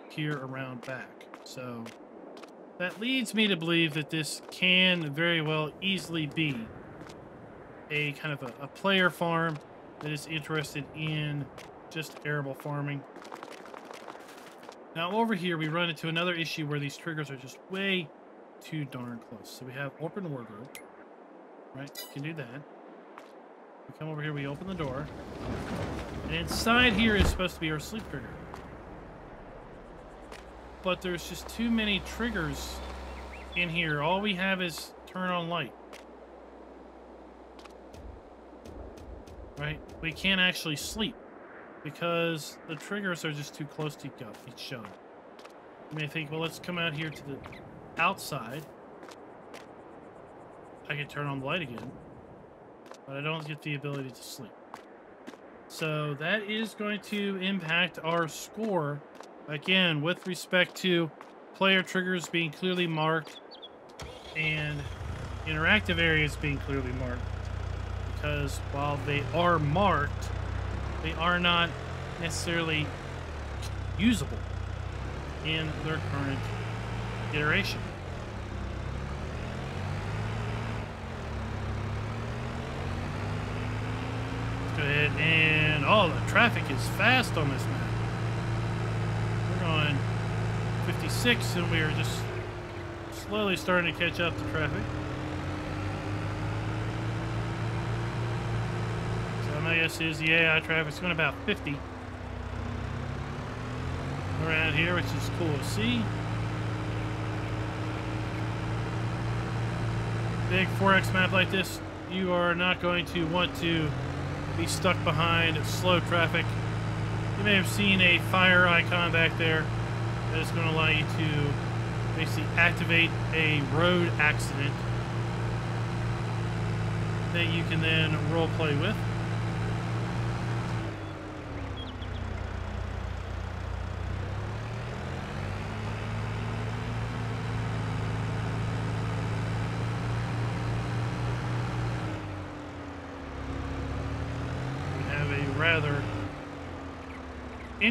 here around back. So that leads me to believe that this can very well easily be a kind of a, a player farm that is interested in just arable farming. Now over here, we run into another issue where these triggers are just way too darn close. So we have open wardrobe, right? Can do that. We come over here, we open the door. And inside here is supposed to be our sleep trigger. But there's just too many triggers in here. All we have is turn on light. right? We can't actually sleep because the triggers are just too close to each other. You may think, well, let's come out here to the outside. I can turn on the light again, but I don't get the ability to sleep. So that is going to impact our score again with respect to player triggers being clearly marked and interactive areas being clearly marked because while they are marked they are not necessarily usable in their current iteration. Let's go ahead and oh the traffic is fast on this map. We're 56 and we are just slowly starting to catch up to traffic. So my guess is the AI traffic's going about 50 around here, which is cool to see. Big 4X map like this, you are not going to want to be stuck behind slow traffic. You may have seen a fire icon back there that is going to allow you to basically activate a road accident that you can then role play with.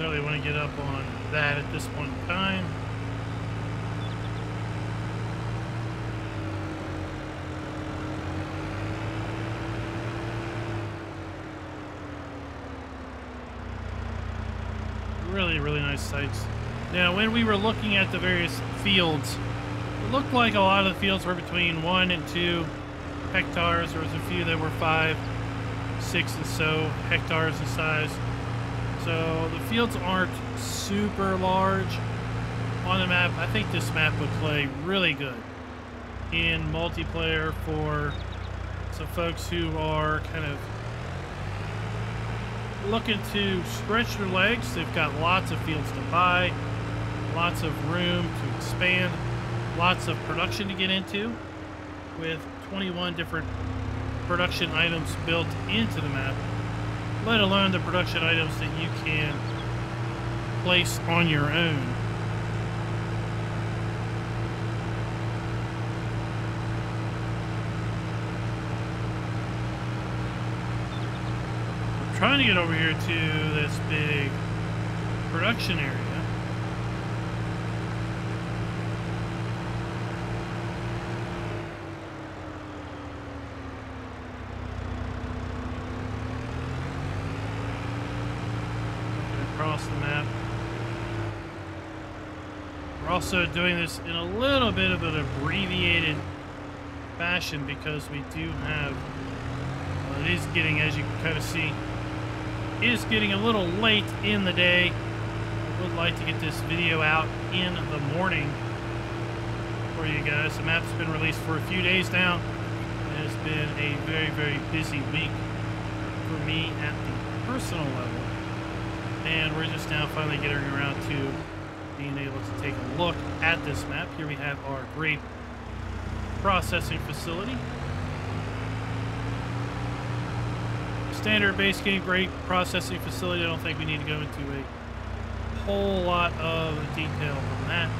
necessarily want to get up on that at this point in time. Really, really nice sights. Now, when we were looking at the various fields, it looked like a lot of the fields were between one and two hectares. There was a few that were five, six and so hectares in size. So the fields aren't super large on the map. I think this map would play really good in multiplayer for some folks who are kind of looking to stretch their legs. They've got lots of fields to buy, lots of room to expand, lots of production to get into with 21 different production items built into the map let alone the production items that you can place on your own. I'm trying to get over here to this big production area. across the map. We're also doing this in a little bit of an abbreviated fashion because we do have, well, it is getting, as you can kind of see, is getting a little late in the day. I would like to get this video out in the morning for you guys. The map's been released for a few days now. It has been a very, very busy week for me at the personal level. And we're just now finally getting around to being able to take a look at this map. Here we have our grape processing facility. Standard base game grape processing facility. I don't think we need to go into a whole lot of detail on that.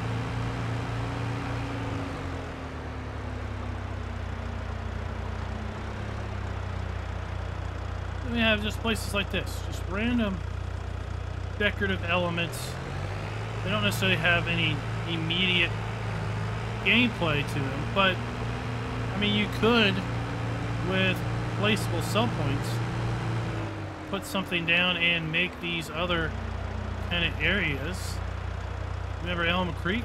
Then we have just places like this, just random decorative elements. They don't necessarily have any immediate gameplay to them, but I mean, you could, with placeable sell points, put something down and make these other kind of areas. Remember Elm Creek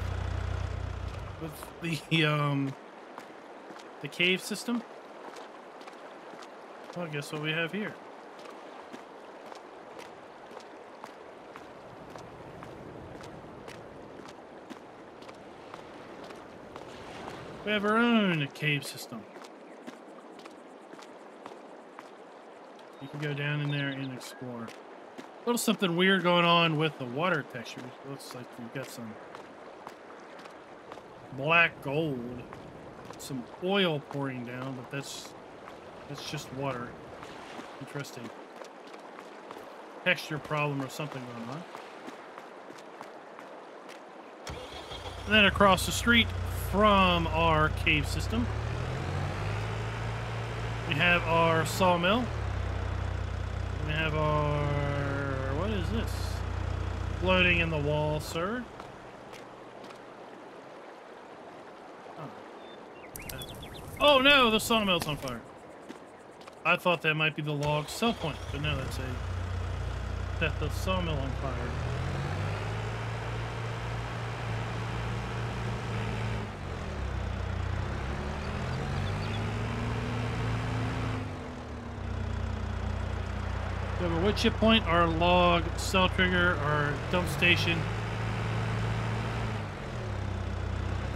with the um the cave system? Well, guess what we have here. We have our own cave system. You can go down in there and explore. A little something weird going on with the water textures. Looks like we've got some black gold, some oil pouring down, but that's that's just water. Interesting. Texture problem or something going on. And then across the street from our cave system, we have our sawmill. We have our... What is this? Floating in the wall, sir. Oh. oh no, the sawmill's on fire. I thought that might be the log sell point, but no, that's a... That the sawmill on fire. Wood chip point, our log sell trigger, our dump station,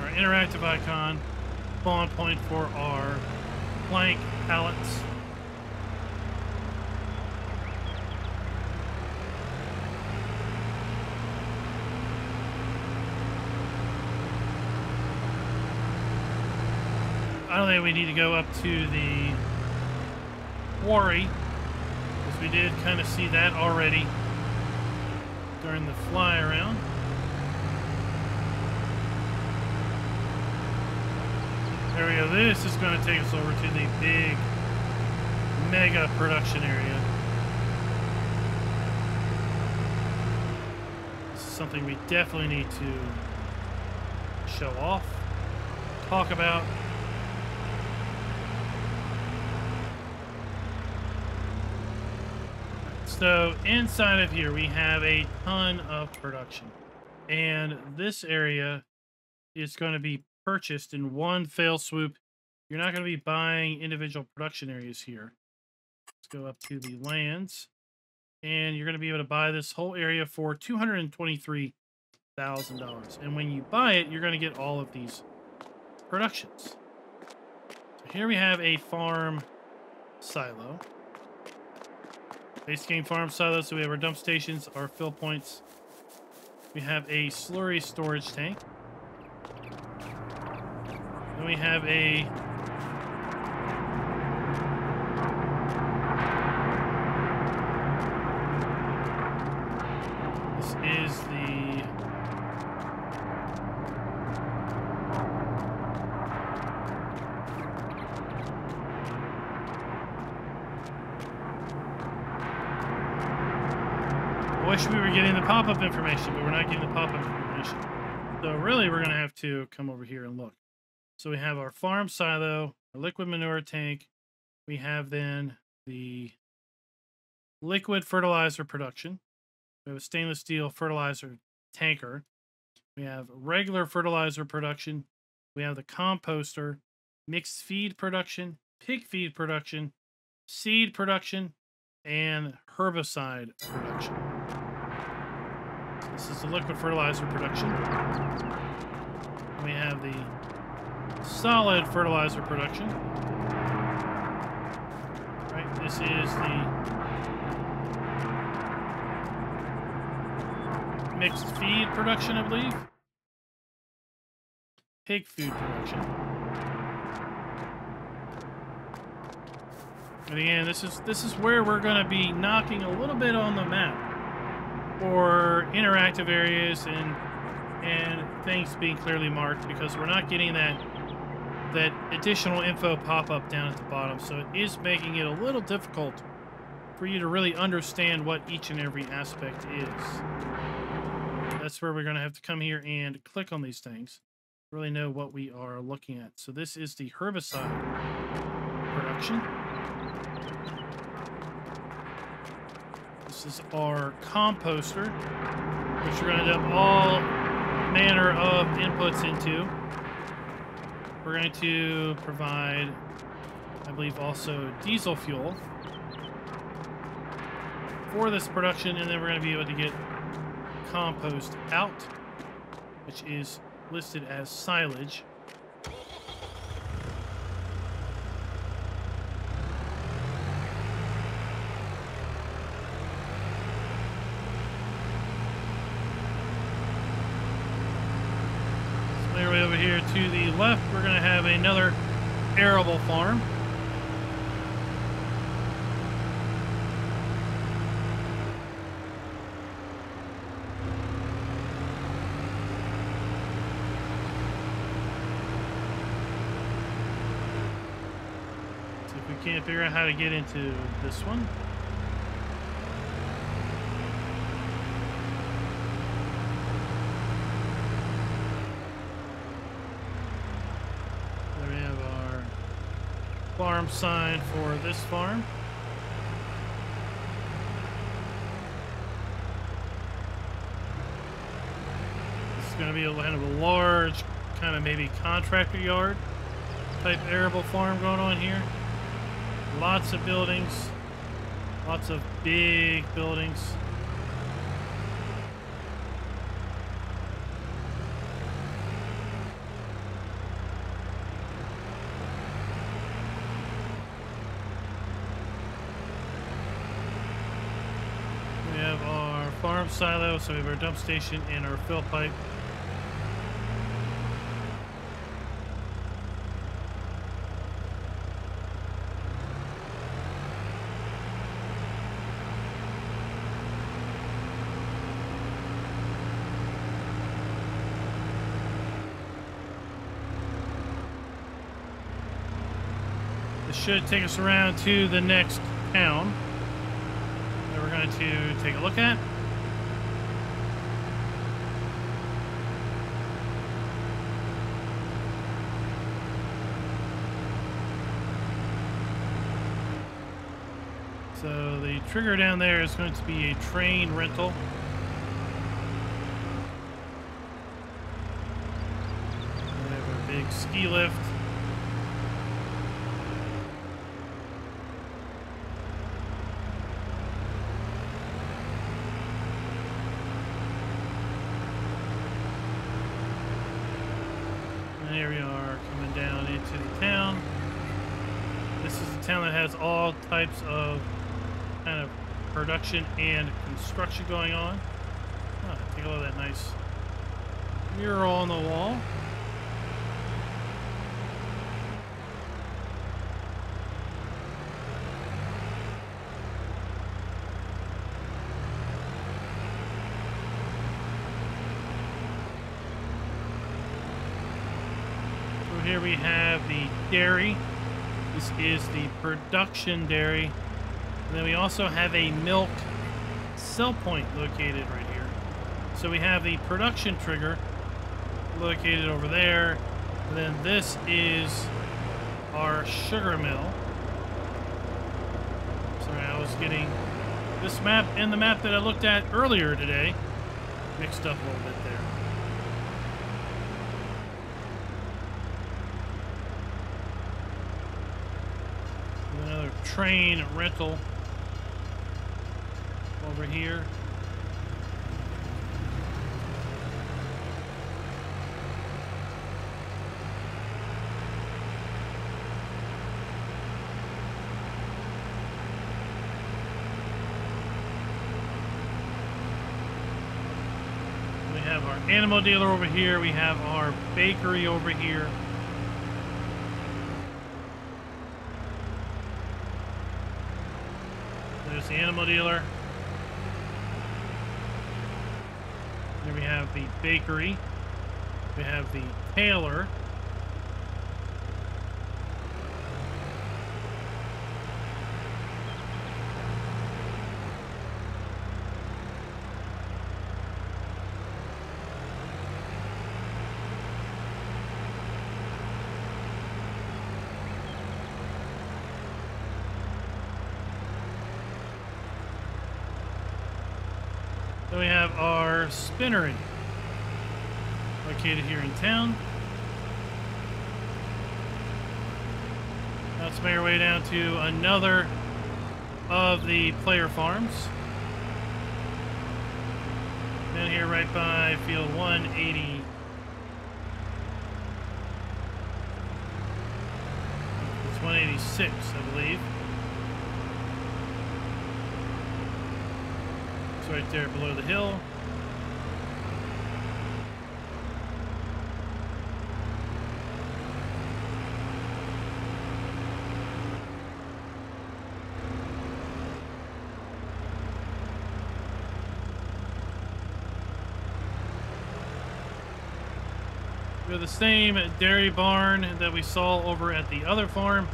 our interactive icon, spawn point for our plank pallets. I don't think we need to go up to the quarry we did kind of see that already during the fly around. There we go. This is going to take us over to the big mega production area. This is something we definitely need to show off, talk about, So inside of here, we have a ton of production. And this area is going to be purchased in one fail swoop. You're not going to be buying individual production areas here. Let's go up to the lands. And you're going to be able to buy this whole area for $223,000. And when you buy it, you're going to get all of these productions. So here we have a farm silo. Base game farm silos, so we have our dump stations, our fill points. We have a slurry storage tank. Then we have a This is the wish we were getting the pop-up information, but we're not getting the pop-up information. So really, we're going to have to come over here and look. So we have our farm silo, our liquid manure tank. We have then the liquid fertilizer production. We have a stainless steel fertilizer tanker. We have regular fertilizer production. We have the composter, mixed feed production, pig feed production, seed production, and herbicide production. This is the liquid fertilizer production. We have the solid fertilizer production. Right, this is the mixed feed production, I believe. Pig food production. And again, this is this is where we're going to be knocking a little bit on the map for interactive areas and and things being clearly marked because we're not getting that that additional info pop up down at the bottom. So it is making it a little difficult for you to really understand what each and every aspect is. That's where we're going to have to come here and click on these things. really know what we are looking at. So this is the herbicide production. This is our composter, which we're going to dump all manner of inputs into. We're going to provide, I believe, also diesel fuel for this production, and then we're going to be able to get compost out, which is listed as silage. So way over here to the left, we're going to have another arable farm. So if we can't figure out how to get into this one. There we have our sign for this farm. This is going to be a kind of a large, kind of maybe contractor yard type arable farm going on here. Lots of buildings, lots of big buildings. We have our farm silo, so we have our dump station and our fill pipe. This should take us around to the next town that we're going to take a look at. So the trigger down there is going to be a train rental. We have our big ski lift. And here we are coming down into the town. This is a town that has all types of production and construction going on. Take a look at that nice mural on the wall. So here we have the dairy. This is the production dairy. And then we also have a milk sell point located right here. So we have the production trigger located over there. And then this is our sugar mill. Sorry, I was getting this map and the map that I looked at earlier today mixed up a little bit there. Another train rental over here. We have our animal dealer over here. We have our bakery over here. There's the animal dealer. have the bakery. We have the tailor. Then we have our spinnery located here in town. Let's make our way down to another of the player farms. Down here right by field 180. It's 186, I believe. It's right there below the hill. Have the same dairy barn that we saw over at the other farm.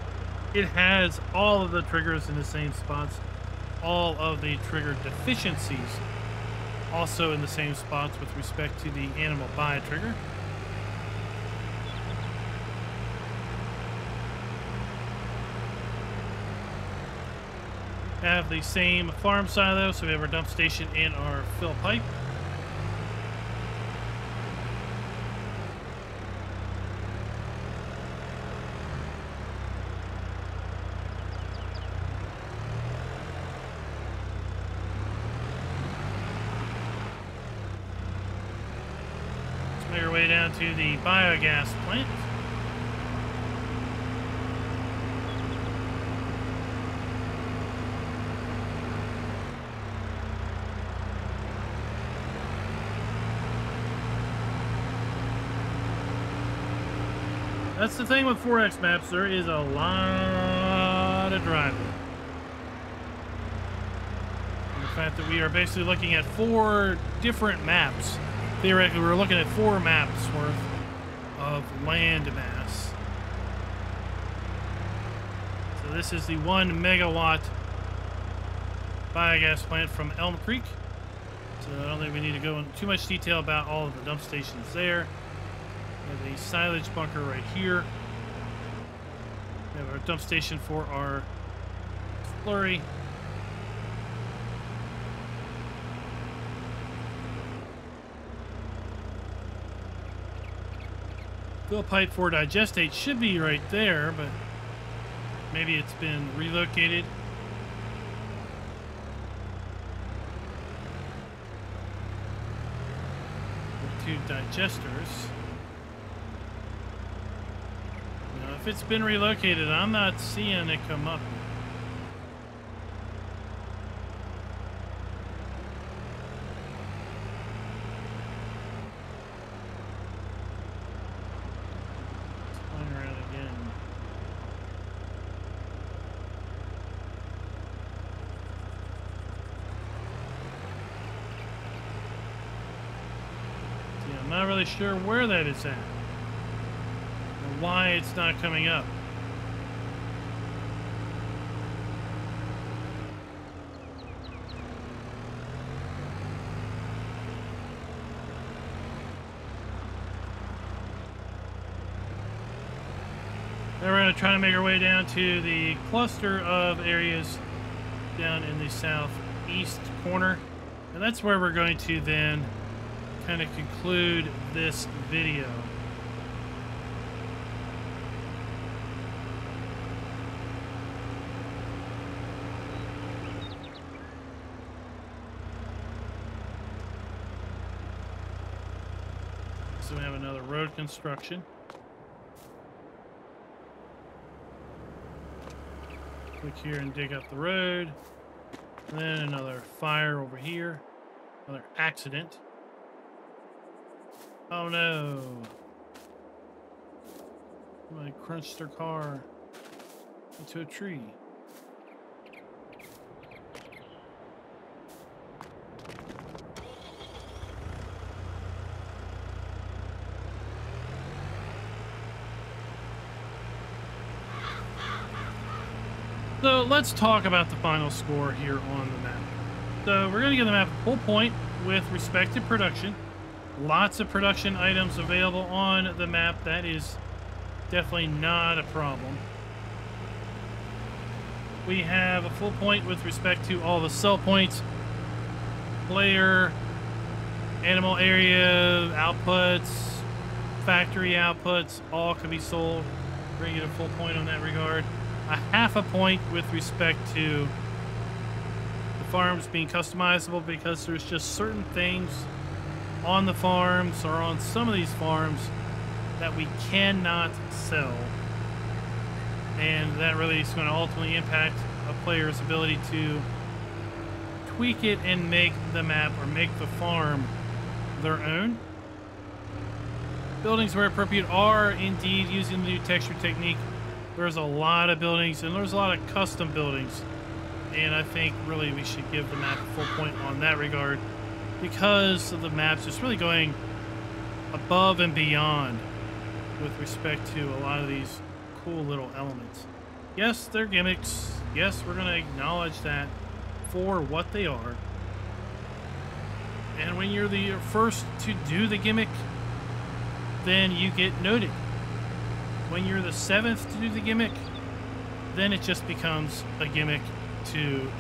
It has all of the triggers in the same spots. All of the trigger deficiencies also in the same spots with respect to the animal buy trigger. Have the same farm silo, so we have our dump station and our fill pipe. Let's make our way down to the biogas plant. That's the thing with 4X maps, there is a lot of driving. And the fact that we are basically looking at four different maps. Theoretically, we're looking at four maps worth of land mass. So this is the one megawatt biogas plant from Elm Creek. So I don't think we need to go into too much detail about all of the dump stations there. We have a silage bunker right here. We have our dump station for our slurry. Fill pipe for digestate should be right there, but maybe it's been relocated. Digesters. Know, if it's been relocated, I'm not seeing it come up. Let's find around again. See, I'm not really sure where that is at or why it's not coming up. Then we're going to try to make our way down to the cluster of areas down in the southeast corner. And that's where we're going to then kind of conclude this video. So we have another road construction. Click here and dig up the road. And then another fire over here. Another accident. Oh no. I crunched their car into a tree. So let's talk about the final score here on the map. So we're going to give the map a full point with respect to production. Lots of production items available on the map. That is definitely not a problem. We have a full point with respect to all the sell points, player animal area outputs, factory outputs, all can be sold. Bring you a full point on that regard. A half a point with respect to the farms being customizable because there's just certain things on the farms or on some of these farms that we cannot sell. And that really is going to ultimately impact a player's ability to tweak it and make the map or make the farm their own. Buildings where appropriate are indeed using the new texture technique. There's a lot of buildings and there's a lot of custom buildings. And I think really we should give the map a full point on that regard because of the maps just really going above and beyond with respect to a lot of these cool little elements. Yes, they're gimmicks. Yes, we're going to acknowledge that for what they are. And when you're the first to do the gimmick, then you get noted. When you're the seventh to do the gimmick, then it just becomes a gimmick to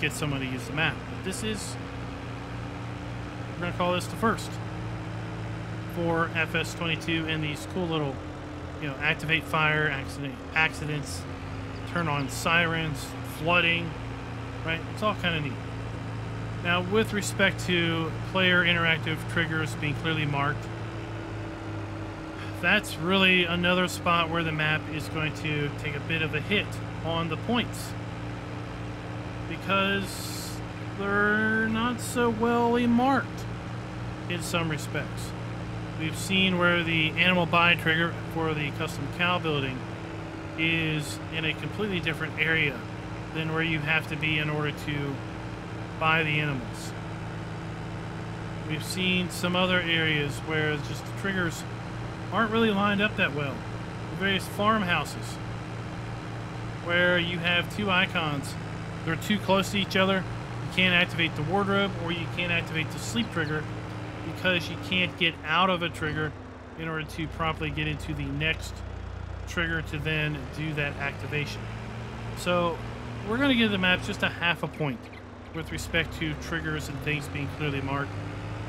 get someone to use the map. But this is, we're going to call this the first for FS22 and these cool little, you know, activate fire, accident, accidents, turn on sirens, flooding, right? It's all kind of neat. Now, with respect to player interactive triggers being clearly marked, that's really another spot where the map is going to take a bit of a hit on the points because they're not so well marked in some respects. We've seen where the animal buy trigger for the custom cow building is in a completely different area than where you have to be in order to buy the animals. We've seen some other areas where just the triggers aren't really lined up that well. Various farmhouses where you have two icons. They're too close to each other. You can't activate the wardrobe or you can't activate the sleep trigger because you can't get out of a trigger in order to properly get into the next trigger to then do that activation. So we're going to give the map just a half a point with respect to triggers and things being clearly marked.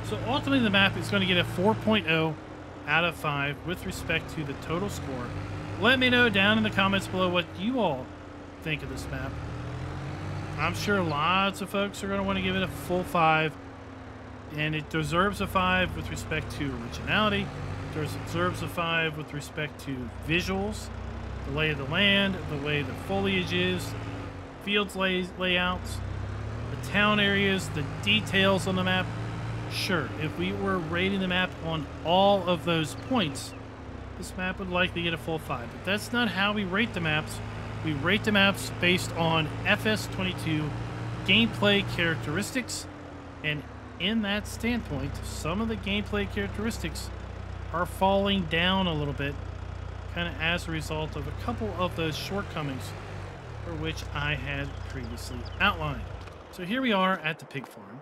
So ultimately the map is going to get a 4.0 out of 5 with respect to the total score. Let me know down in the comments below what you all think of this map. I'm sure lots of folks are going to want to give it a full 5 and it deserves a 5 with respect to originality. It deserves a 5 with respect to visuals, the lay of the land, the way the foliage is, fields lay layouts, the town areas, the details on the map. Sure, if we were rating the map on all of those points, this map would likely get a full 5. But that's not how we rate the maps. We rate the maps based on FS22 gameplay characteristics and in that standpoint, some of the gameplay characteristics are falling down a little bit, kind of as a result of a couple of those shortcomings for which I had previously outlined. So here we are at the pig farm.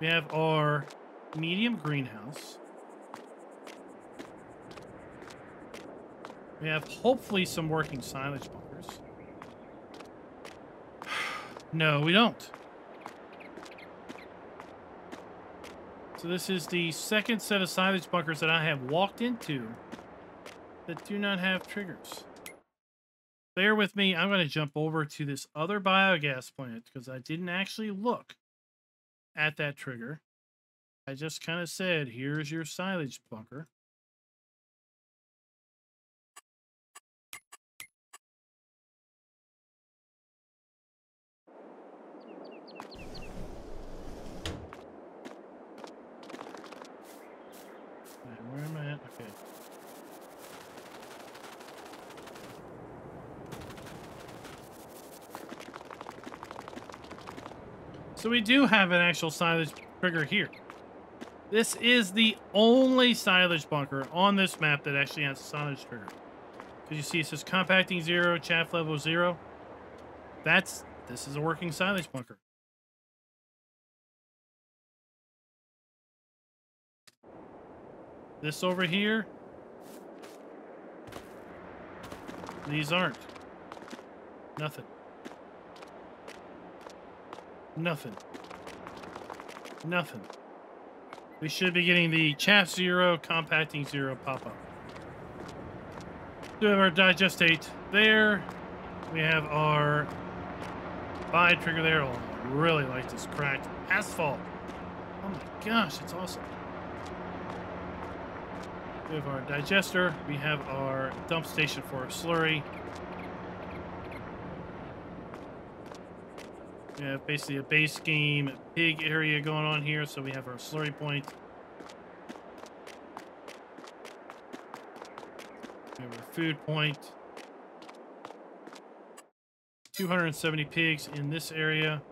We have our medium greenhouse. We have hopefully some working silage bunkers. no, we don't. So this is the second set of silage bunkers that I have walked into that do not have triggers. Bear with me. I'm going to jump over to this other biogas plant because I didn't actually look at that trigger. I just kind of said, here's your silage bunker. Where am I at? Okay. So we do have an actual silage trigger here. This is the only silage bunker on this map that actually has a silage trigger. Because you see it says compacting zero, chaff level zero. That's, this is a working silage bunker. This over here. These aren't. Nothing. Nothing. Nothing. we should be getting the chaff zero, compacting zero pop-up. We have our digestate there. We have our buy trigger there. Oh, I really like this cracked asphalt. Oh my gosh, it's awesome. We have our digester. We have our dump station for our slurry. We have basically a base game pig area going on here, so we have our slurry point. We have our food point. 270 pigs in this area.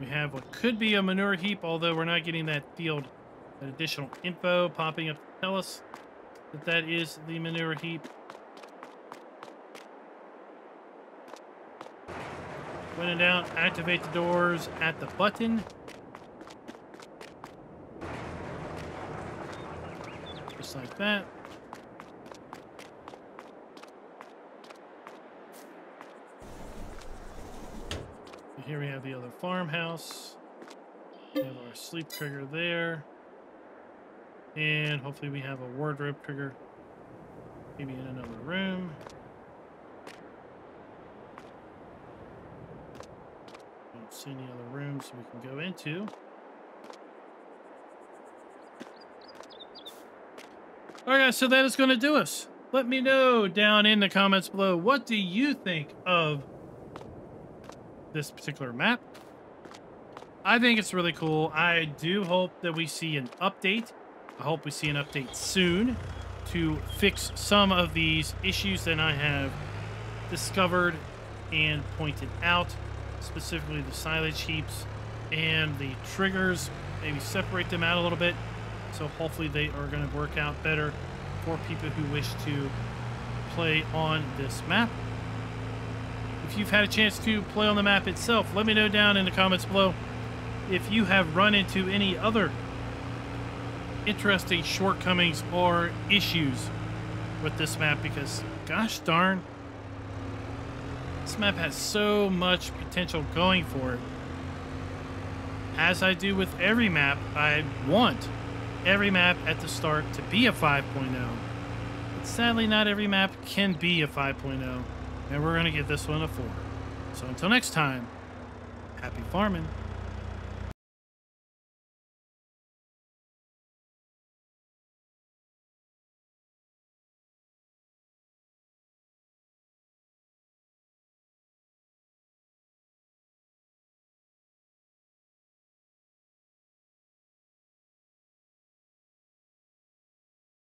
We have what could be a manure heap, although we're not getting that field, that additional info popping up to tell us that that is the manure heap. When in doubt, activate the doors at the button. Just like that. here we have the other farmhouse. We have our sleep trigger there. And hopefully we have a wardrobe trigger. Maybe in another room. Don't see any other rooms we can go into. Alright guys, so that is going to do us. Let me know down in the comments below, what do you think of this particular map. I think it's really cool. I do hope that we see an update. I hope we see an update soon to fix some of these issues that I have discovered and pointed out, specifically the silage heaps and the triggers, maybe separate them out a little bit. So hopefully they are going to work out better for people who wish to play on this map. If you've had a chance to play on the map itself, let me know down in the comments below if you have run into any other interesting shortcomings or issues with this map because gosh darn this map has so much potential going for it as I do with every map I want every map at the start to be a 5.0 but sadly not every map can be a 5.0 and we're going to give this one a 4. So until next time, happy farming.